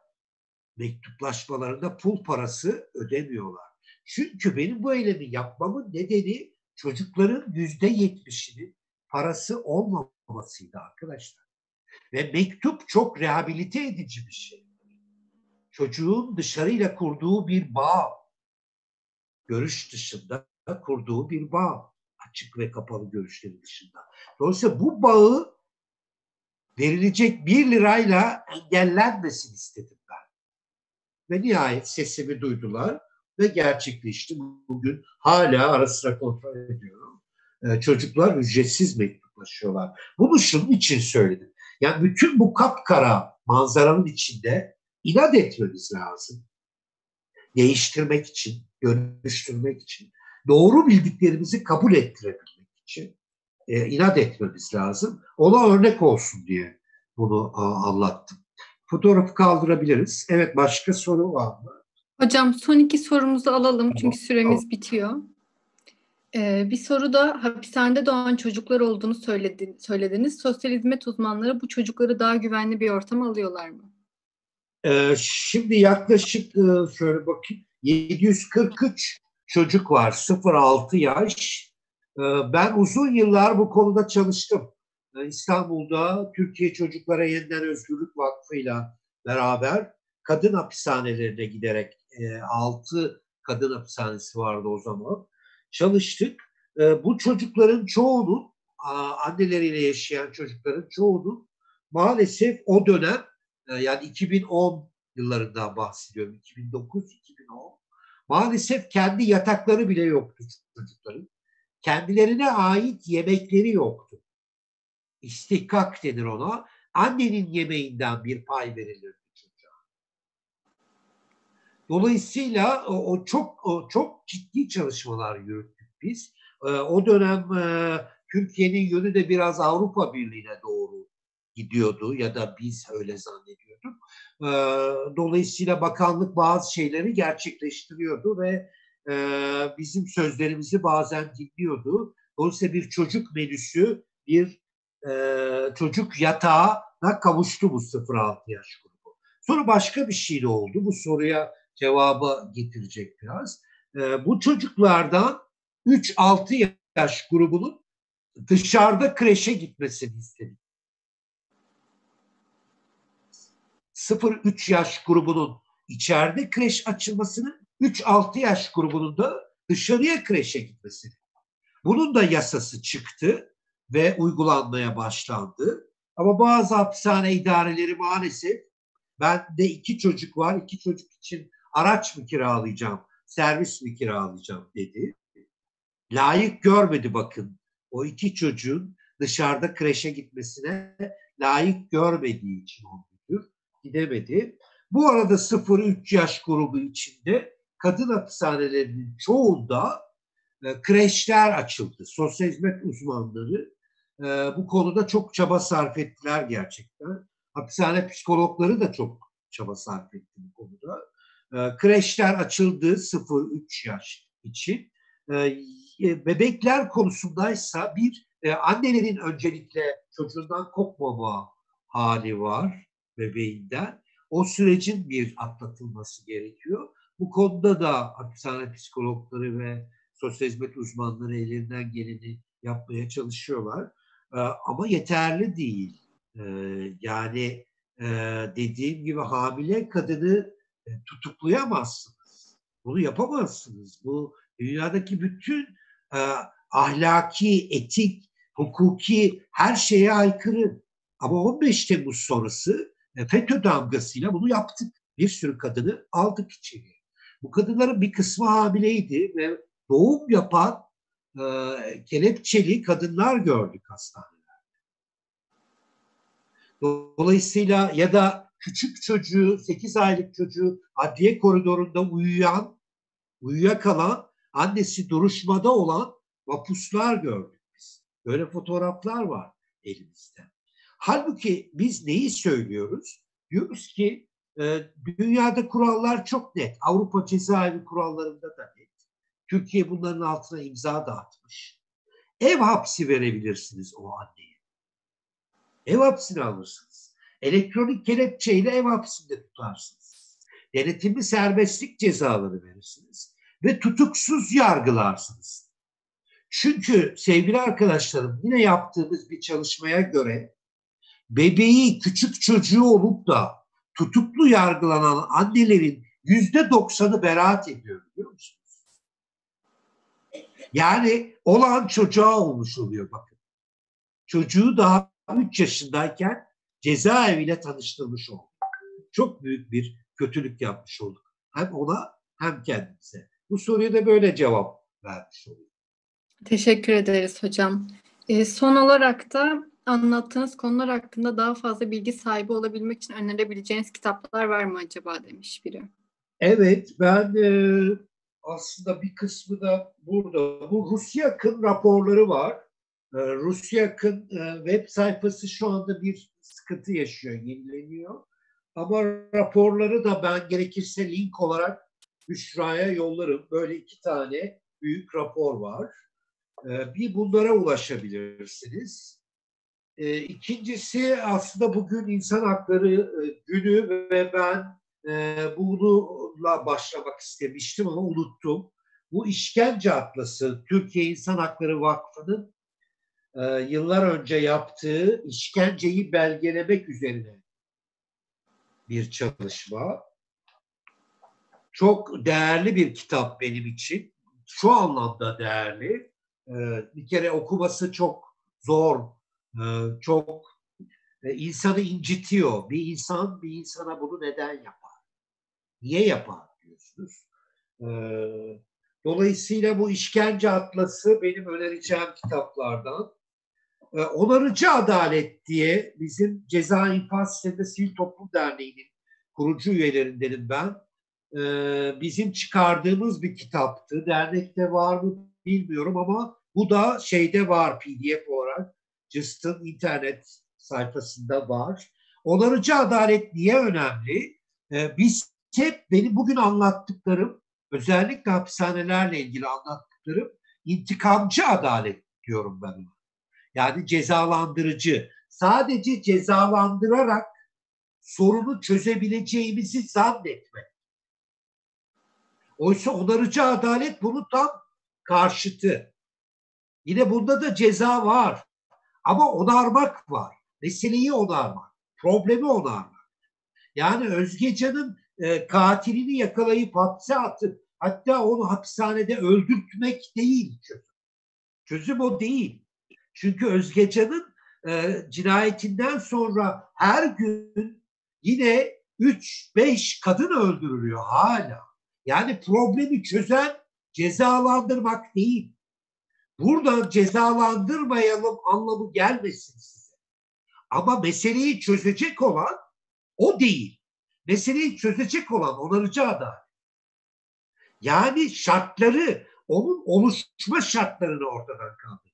mektuplaşmalarında pul parası ödemiyorlar. Çünkü benim bu eylemi yapmamın nedeni çocukların yüzde yetmişinin parası olmamasıydı arkadaşlar. Ve mektup çok rehabilite edici bir şey. Çocuğun dışarıyla kurduğu bir bağ, görüş dışında kurduğu bir bağ, açık ve kapalı görüşleri dışında. Dolayısıyla bu bağı verilecek bir lirayla engellenmesin istedim ben. Ve nihayet sesimi duydular ve gerçekleşti. Bugün hala ara sıra kontrol ediyorum. Ee, çocuklar ücretsiz mektuplaşıyorlar. Bunu şunun için söyledim. Yani bütün bu kapkara manzaranın içinde inat etmemiz lazım. Değiştirmek için, dönüştürmek için, doğru bildiklerimizi kabul ettirebilmek için e, inat etmemiz lazım. Ona örnek olsun diye bunu a, anlattım. Fotoğrafı kaldırabiliriz. Evet başka soru var mı? Hocam son iki sorumuzu alalım çünkü süremiz tamam. bitiyor. Ee, bir soru da hapishanede doğan çocuklar olduğunu söyledi, söylediniz. Sosyal hizmet uzmanları bu çocukları daha güvenli bir ortama alıyorlar mı? Ee, şimdi yaklaşık e, şöyle bakayım 743 çocuk var 0-6 yaş. Ee, ben uzun yıllar bu konuda çalıştım. Ee, İstanbul'da Türkiye Çocuklara Yeniden Özgürlük Vakfı'yla beraber kadın hapishanelerine giderek e, 6 kadın hapishanesi vardı o zaman çalıştık. E, bu çocukların çoğunun anneleriyle yaşayan çocukların çoğunun maalesef o dönem e, yani 2010 yıllarından bahsediyorum 2009-2010 maalesef kendi yatakları bile yoktu çocukların. Kendilerine ait yemekleri yoktu. İstihkak denir ona. Annenin yemeğinden bir pay verilirdi. Dolayısıyla o, o çok o çok ciddi çalışmalar yürüttük biz. E, o dönem e, Türkiye'nin yönü de biraz Avrupa Birliği'ne doğru gidiyordu ya da biz öyle zannediyorduk. E, dolayısıyla bakanlık bazı şeyleri gerçekleştiriyordu ve e, bizim sözlerimizi bazen dinliyordu. Dolayısıyla bir çocuk menüsü, bir e, çocuk yatağına kavuştu bu 0-6 yaş grubu. Sonra başka bir şey de oldu. Bu soruya cevabı getirecek biraz. E, bu çocuklardan 3-6 yaş grubunun dışarıda kreşe gitmesini istedik. 0-3 yaş grubunun içeride kreş açılmasını, 3-6 yaş grubunun da dışarıya kreşe gitmesini. Bunun da yasası çıktı ve uygulanmaya başlandı. Ama bazı hapishane idareleri maalesef ben de iki çocuk var, iki çocuk için araç mı kiralayacağım, servis mi kiralayacağım dedi. Layık görmedi bakın. O iki çocuğun dışarıda kreşe gitmesine layık görmediği için olmuştur. Gidemedi. Bu arada 0-3 yaş grubu içinde kadın hapishanelerinin çoğunda e, kreşler açıldı. Sosyal hizmet uzmanları e, bu konuda çok çaba sarf ettiler gerçekten. hapishane psikologları da çok çaba sarf etti bu konuda. E, kreşler açıldı 0-3 yaş için. E, e, bebekler konusundaysa bir e, annelerin öncelikle çocuğundan kopmama hali var bebeğinden. O sürecin bir atlatılması gerekiyor. Bu konuda da hapishane psikologları ve sosyal hizmet uzmanları ellerinden geleni yapmaya çalışıyorlar. E, ama yeterli değil. Yani e, dediğim gibi hamile kadını tutuklayamazsınız. Bunu yapamazsınız. Bu dünyadaki bütün e, ahlaki, etik, hukuki her şeye aykırı. Ama 15 Temmuz sonrası e, FETÖ damgasıyla bunu yaptık. Bir sürü kadını aldık içeri. Bu kadınların bir kısmı hamileydi ve doğum yapan e, kelepçeli kadınlar gördük hastanelerde. Dolayısıyla ya da küçük çocuğu, 8 aylık çocuğu adliye koridorunda uyuyan, uyuyakalan, annesi duruşmada olan vapuslar gördük biz. Böyle fotoğraflar var elimizde. Halbuki biz neyi söylüyoruz? Diyoruz ki e, dünyada kurallar çok net. Avrupa cezaevi kurallarında da net. Türkiye bunların altına imza da atmış. Ev hapsi verebilirsiniz o anneye. Ev hapsini alırsınız. Elektronik kelepçeyle ev hapsinde tutarsınız. Denetimli serbestlik cezaları verirsiniz. Ve tutuksuz yargılarsınız. Çünkü sevgili arkadaşlarım yine yaptığımız bir çalışmaya göre bebeği küçük çocuğu olup da tutuklu yargılanan annelerin yüzde doksanı beraat ediyor biliyor musunuz? Yani olan çocuğa olmuş oluyor bakın. Çocuğu daha 3 yaşındayken cezaeviyle tanıştırmış olduk. Çok büyük bir kötülük yapmış olduk. Hem ona hem kendimize. Bu soruya da böyle cevap vermiş olduk. Teşekkür ederiz hocam. E, son olarak da anlattığınız konular hakkında daha fazla bilgi sahibi olabilmek için önerebileceğiniz kitaplar var mı acaba demiş biri. Evet, ben e, aslında bir kısmı da burada. Bu Rusyak'ın raporları var. E, Rusyak'ın e, web sayfası şu anda bir sıkıntı yaşıyor, yenileniyor. Ama raporları da ben gerekirse link olarak Büşra'ya yollarım. Böyle iki tane büyük rapor var. E, bir bunlara ulaşabilirsiniz. E, ikincisi aslında bugün insan hakları e, günü ve ben e, bununla başlamak istemiştim ama unuttum. Bu işkence atlası Türkiye İnsan Hakları Vakfı'nın e, yıllar önce yaptığı işkenceyi belgelemek üzerine bir çalışma. Çok değerli bir kitap benim için. Şu anlamda değerli. E, bir kere okuması çok zor ee, çok e, insanı incitiyor. Bir insan bir insana bunu neden yapar? Niye yapar diyorsunuz. Dolayısıyla bu işkence atlası benim önereceğim kitaplardan. Ee, onarıcı Adalet diye bizim Ceza İnfaz Sisteminde Sivil Toplum Derneği'nin kurucu üyelerindenim ben. Bizim çıkardığımız bir kitaptı. Dernekte var mı bilmiyorum ama bu da şeyde var PDF olarak CIST'ın internet sayfasında var. Onarıcı adalet niye önemli? Ee, biz hep benim bugün anlattıklarım, özellikle hapishanelerle ilgili anlattıklarım intikamcı adalet diyorum ben. Yani cezalandırıcı. Sadece cezalandırarak sorunu çözebileceğimizi zannetmek. Oysa onarıcı adalet bunu tam karşıtı. Yine bunda da ceza var. Ama onarmak var. Meseleyi onarmak. Problemi onarmak. Yani Özgecan'ın e, katilini yakalayıp hapse atıp hatta onu hapishanede öldürtmek değil çözüm. Çözüm o değil. Çünkü Özgecan'ın e, cinayetinden sonra her gün yine 3-5 kadın öldürülüyor hala. Yani problemi çözen cezalandırmak değil. Burada cezalandırmayalım anlamı gelmesin size. Ama meseleyi çözecek olan o değil. Meseleyi çözecek olan onarıcı adalet. Yani şartları, onun oluşma şartlarını ortadan kaldıracaksınız.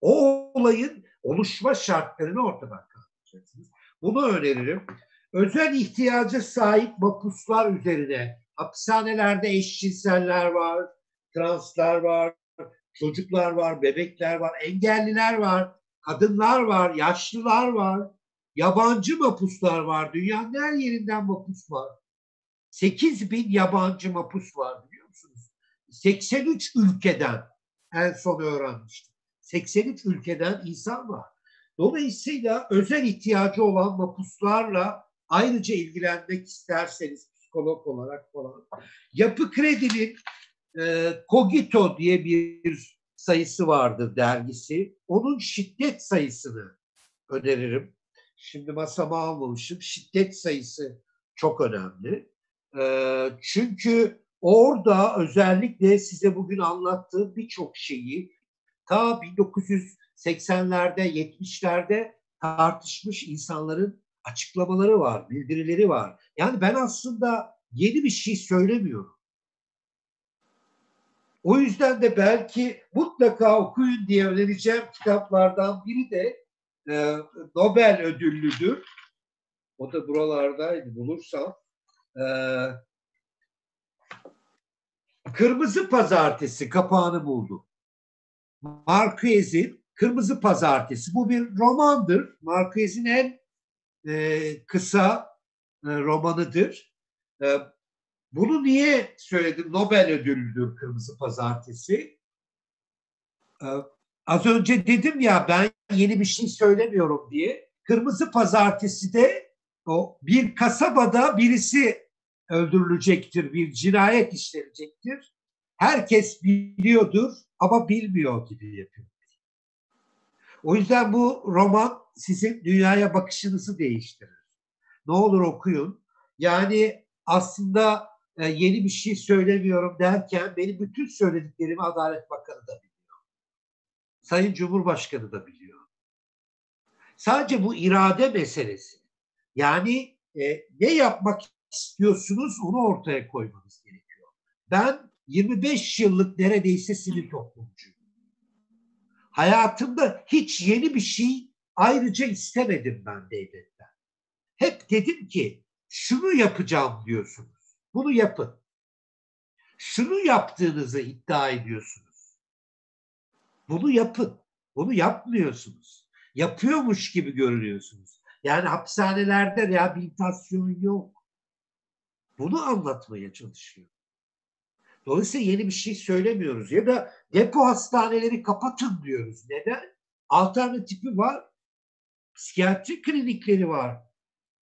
O olayın oluşma şartlarını ortadan kaldıracaksınız. Bunu öneririm. Özel ihtiyaca sahip mapuslar üzerine hapishanelerde eşcinseller var, translar var, çocuklar var, bebekler var, engelliler var, kadınlar var, yaşlılar var, yabancı mapuslar var. Dünyanın her yerinden mapus var. 8 bin yabancı mapus var biliyor musunuz? 83 ülkeden en son öğrenmiştim. 83 ülkeden insan var. Dolayısıyla özel ihtiyacı olan mapuslarla ayrıca ilgilenmek isterseniz psikolog olarak falan. Yapı Kredi'nin e, Cogito diye bir sayısı vardır dergisi. Onun şiddet sayısını öneririm. Şimdi masama almamışım. Şiddet sayısı çok önemli. E, çünkü orada özellikle size bugün anlattığım birçok şeyi ta 1980'lerde, 70'lerde tartışmış insanların açıklamaları var, bildirileri var. Yani ben aslında yeni bir şey söylemiyorum. O yüzden de belki mutlaka okuyun diye önereceğim kitaplardan biri de e, Nobel ödüllüdür. O da buralardaydı bulursam. E, Kırmızı Pazartesi kapağını buldu. Marquez'in Kırmızı Pazartesi. Bu bir romandır. Marquez'in en e, kısa e, romanıdır. E, bunu niye söyledim? Nobel ödüllüdür Kırmızı Pazartesi. E, az önce dedim ya ben yeni bir şey söylemiyorum diye. Kırmızı Pazartesi de o bir kasabada birisi öldürülecektir, bir cinayet işlenecektir. Herkes biliyordur ama bilmiyor gibi yapıyor. O yüzden bu roman sizin dünyaya bakışınızı değiştirir. Ne olur okuyun. Yani aslında e, yeni bir şey söylemiyorum derken benim bütün söylediklerimi Adalet Bakanı da biliyor. Sayın Cumhurbaşkanı da biliyor. Sadece bu irade meselesi. Yani e, ne yapmak istiyorsunuz onu ortaya koymanız gerekiyor. Ben 25 yıllık neredeyse sivil toplumcuyum. Hayatımda hiç yeni bir şey ayrıca istemedim ben devletten. Hep dedim ki şunu yapacağım diyorsunuz. Bunu yapın. Şunu yaptığınızı iddia ediyorsunuz. Bunu yapın. Bunu yapmıyorsunuz. Yapıyormuş gibi görünüyorsunuz. Yani hapishanelerde rehabilitasyon yok. Bunu anlatmaya çalışıyor. Dolayısıyla yeni bir şey söylemiyoruz. Ya da depo hastaneleri kapatın diyoruz. Neden? Alternatifi var. Psikiyatri klinikleri var.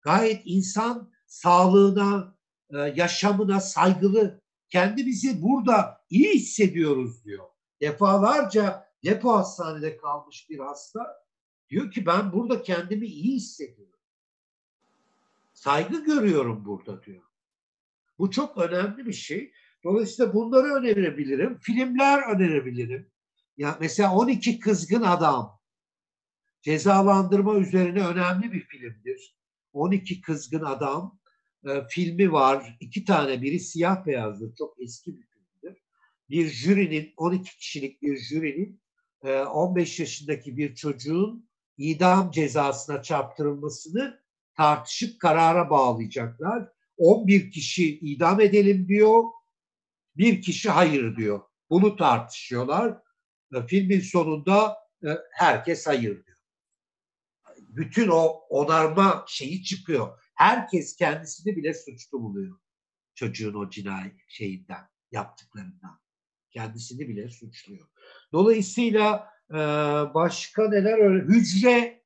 Gayet insan sağlığına, e, yaşamına saygılı. Kendimizi burada iyi hissediyoruz diyor. Defalarca depo hastanede kalmış bir hasta diyor ki ben burada kendimi iyi hissediyorum. Saygı görüyorum burada diyor. Bu çok önemli bir şey. Dolayısıyla bunları önerebilirim. Filmler önerebilirim. Ya mesela 12 Kızgın Adam cezalandırma üzerine önemli bir filmdir. 12 Kızgın Adam e, filmi var. İki tane biri siyah beyazdır. Çok eski bir filmdir. Bir jürinin 12 kişilik bir jürinin e, 15 yaşındaki bir çocuğun idam cezasına çarptırılmasını tartışıp karara bağlayacaklar. 11 kişi idam edelim diyor. Bir kişi hayır diyor. Bunu tartışıyorlar. E, filmin sonunda e, herkes hayır diyor. Bütün o onarma şeyi çıkıyor. Herkes kendisini bile suçlu buluyor. Çocuğun o cinayet şeyinden, yaptıklarından. Kendisini bile suçluyor. Dolayısıyla e, başka neler öyle? Hücre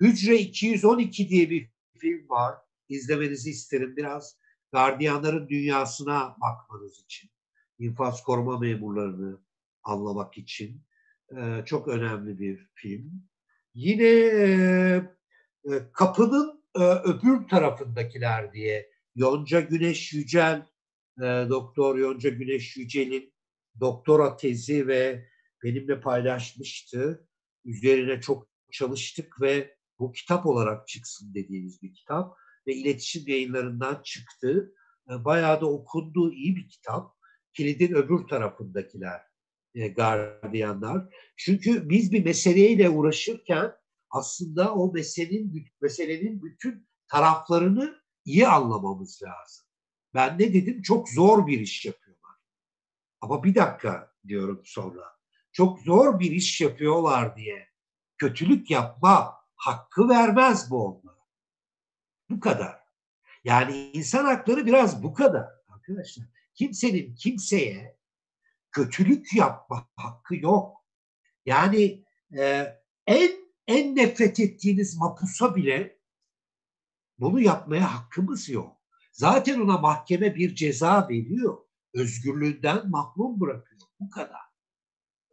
Hücre 212 diye bir film var. İzlemenizi isterim. Biraz gardiyanların dünyasına bakmanız için infaz koruma memurlarını anlamak için e, çok önemli bir film. Yine e, e, kapının e, öbür tarafındakiler diye Yonca Güneş Yücel, e, Doktor Yonca Güneş Yücel'in doktora tezi ve benimle paylaşmıştı. Üzerine çok çalıştık ve bu kitap olarak çıksın dediğimiz bir kitap ve iletişim yayınlarından çıktı. E, bayağı da okunduğu iyi bir kitap kilidin öbür tarafındakiler e, gardiyanlar. Çünkü biz bir meseleyle uğraşırken aslında o meselenin, meselenin bütün taraflarını iyi anlamamız lazım. Ben ne dedim? Çok zor bir iş yapıyorlar. Ama bir dakika diyorum sonra. Çok zor bir iş yapıyorlar diye kötülük yapma hakkı vermez bu onlara. Bu kadar. Yani insan hakları biraz bu kadar arkadaşlar. Kimsenin kimseye kötülük yapma hakkı yok. Yani e, en en nefret ettiğiniz mapusa bile bunu yapmaya hakkımız yok. Zaten ona mahkeme bir ceza veriyor. Özgürlüğünden mahrum bırakıyor. Bu kadar.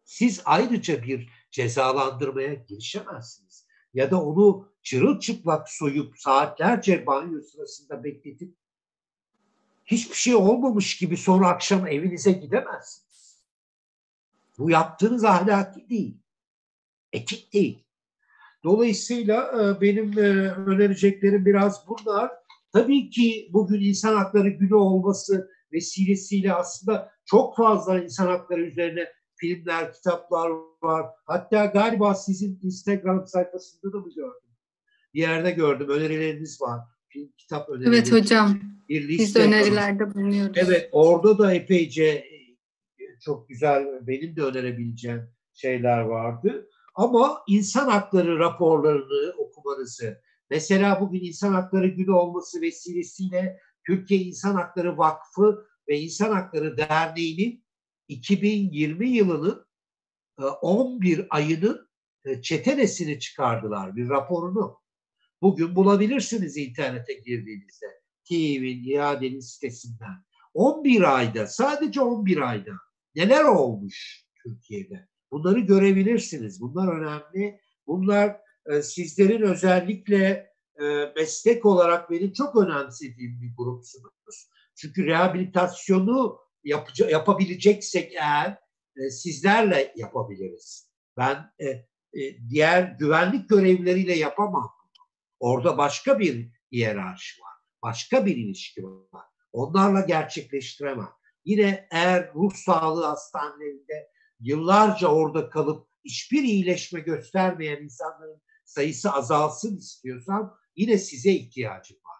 Siz ayrıca bir cezalandırmaya girişemezsiniz. Ya da onu çırılçıplak soyup saatlerce banyo sırasında bekletip hiçbir şey olmamış gibi sonra akşam evinize gidemezsiniz. Bu yaptığınız ahlaki değil. Etik değil. Dolayısıyla e, benim e, önereceklerim biraz bunlar. Tabii ki bugün insan hakları günü olması vesilesiyle aslında çok fazla insan hakları üzerine filmler, kitaplar var. Hatta galiba sizin Instagram sayfasında da mı gördüm? Bir yerde gördüm. Önerileriniz var. Film, kitap önerileri. Evet hocam. Bir liste Biz de önerilerde bulunuyoruz. Evet orada da epeyce e, çok güzel benim de önerebileceğim şeyler vardı. Ama insan hakları raporlarını okumanızı, mesela bugün insan hakları günü olması vesilesiyle Türkiye İnsan Hakları Vakfı ve İnsan Hakları Derneği'nin 2020 yılının 11 e, ayının e, çetenesini çıkardılar, bir raporunu. Bugün bulabilirsiniz internete girdiğinizde. TİV'in, iadenin sitesinden. 11 ayda, sadece 11 ayda neler olmuş Türkiye'de? Bunları görebilirsiniz. Bunlar önemli. Bunlar e, sizlerin özellikle e, meslek olarak benim çok önemsediğim bir grupsunuz. Çünkü rehabilitasyonu yapıca, yapabileceksek eğer e, sizlerle yapabiliriz. Ben e, e, diğer güvenlik görevlileriyle yapamam. Orada başka bir hiyerarşi var. Başka bir ilişki var. Onlarla gerçekleştiremem. Yine eğer ruh sağlığı hastanelerinde yıllarca orada kalıp hiçbir iyileşme göstermeyen insanların sayısı azalsın istiyorsam yine size ihtiyacım var.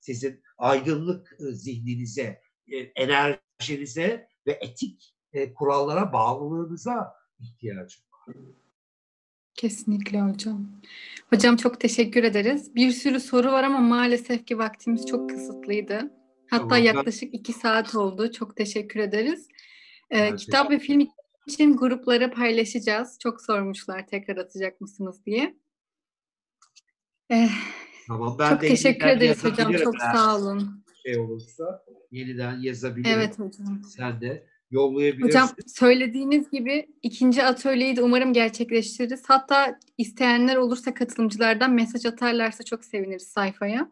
Sizin aydınlık e, zihninize, e, enerjinize ve etik e, kurallara bağlılığınıza ihtiyacım var. Kesinlikle hocam. Hocam çok teşekkür ederiz. Bir sürü soru var ama maalesef ki vaktimiz çok kısıtlıydı. Hatta tamam, yaklaşık iki saat oldu. Çok teşekkür ederiz. Ee, kitap ve film için gruplara paylaşacağız. Çok sormuşlar tekrar atacak mısınız diye. Ee, tamam, ben çok teşekkür ederiz hocam. Çok sağ olun. Şey olursa yeniden yazabilirim. Evet hocam. Sen de yollayabilirsin. Hocam söylediğiniz gibi ikinci atölyeyi de umarım gerçekleştiririz. Hatta isteyenler olursa katılımcılardan mesaj atarlarsa çok seviniriz sayfaya.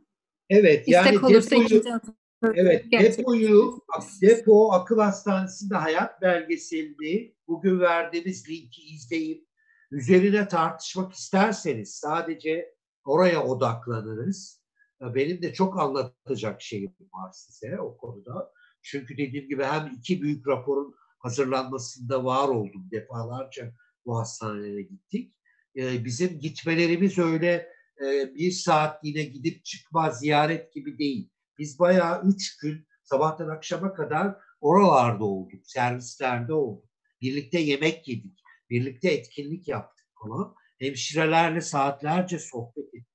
Evet. İstek yani olursa depoyu, ikinci atölye Evet, depoyu, depo akıl hastanesinde hayat belgeselini bugün verdiğimiz linki izleyip üzerine tartışmak isterseniz sadece oraya odaklanırız. Benim de çok anlatacak şeyim var size o konuda. Çünkü dediğim gibi hem iki büyük raporun hazırlanmasında var oldum. Defalarca bu hastanelere gittik. Ee, bizim gitmelerimiz öyle e, bir saat yine gidip çıkma ziyaret gibi değil biz bayağı üç gün sabahtan akşama kadar oralarda olduk, servislerde olduk. Birlikte yemek yedik, birlikte etkinlik yaptık falan. Hemşirelerle saatlerce sohbet ettik.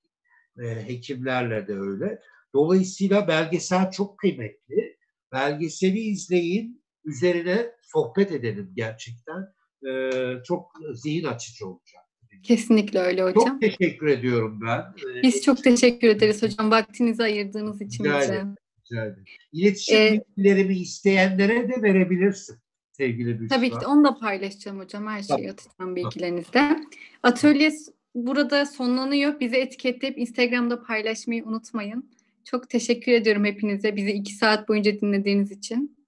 E, hekimlerle de öyle. Dolayısıyla belgesel çok kıymetli. Belgeseli izleyin, üzerine sohbet edelim gerçekten. E, çok zihin açıcı olacak. Kesinlikle öyle hocam. Çok teşekkür ediyorum ben. Ee, Biz çok teşekkür ederiz hocam vaktinizi ayırdığınız için rica. Ederim, rica ederim. İletişim ee, bilgilerimi isteyenlere de verebilirsin sevgili Büşra. Tabii ki de onu da paylaşacağım hocam. Her şeyi atacağım bilgilerinizde. Atölye burada sonlanıyor. Bizi etiketleyip Instagram'da paylaşmayı unutmayın. Çok teşekkür ediyorum hepinize bizi iki saat boyunca dinlediğiniz için.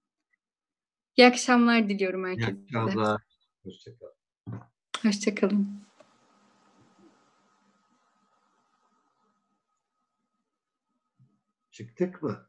İyi akşamlar diliyorum herkese. İyi akşamlar. Hoşçakalın. Hoşçakalın. Çıktık mı?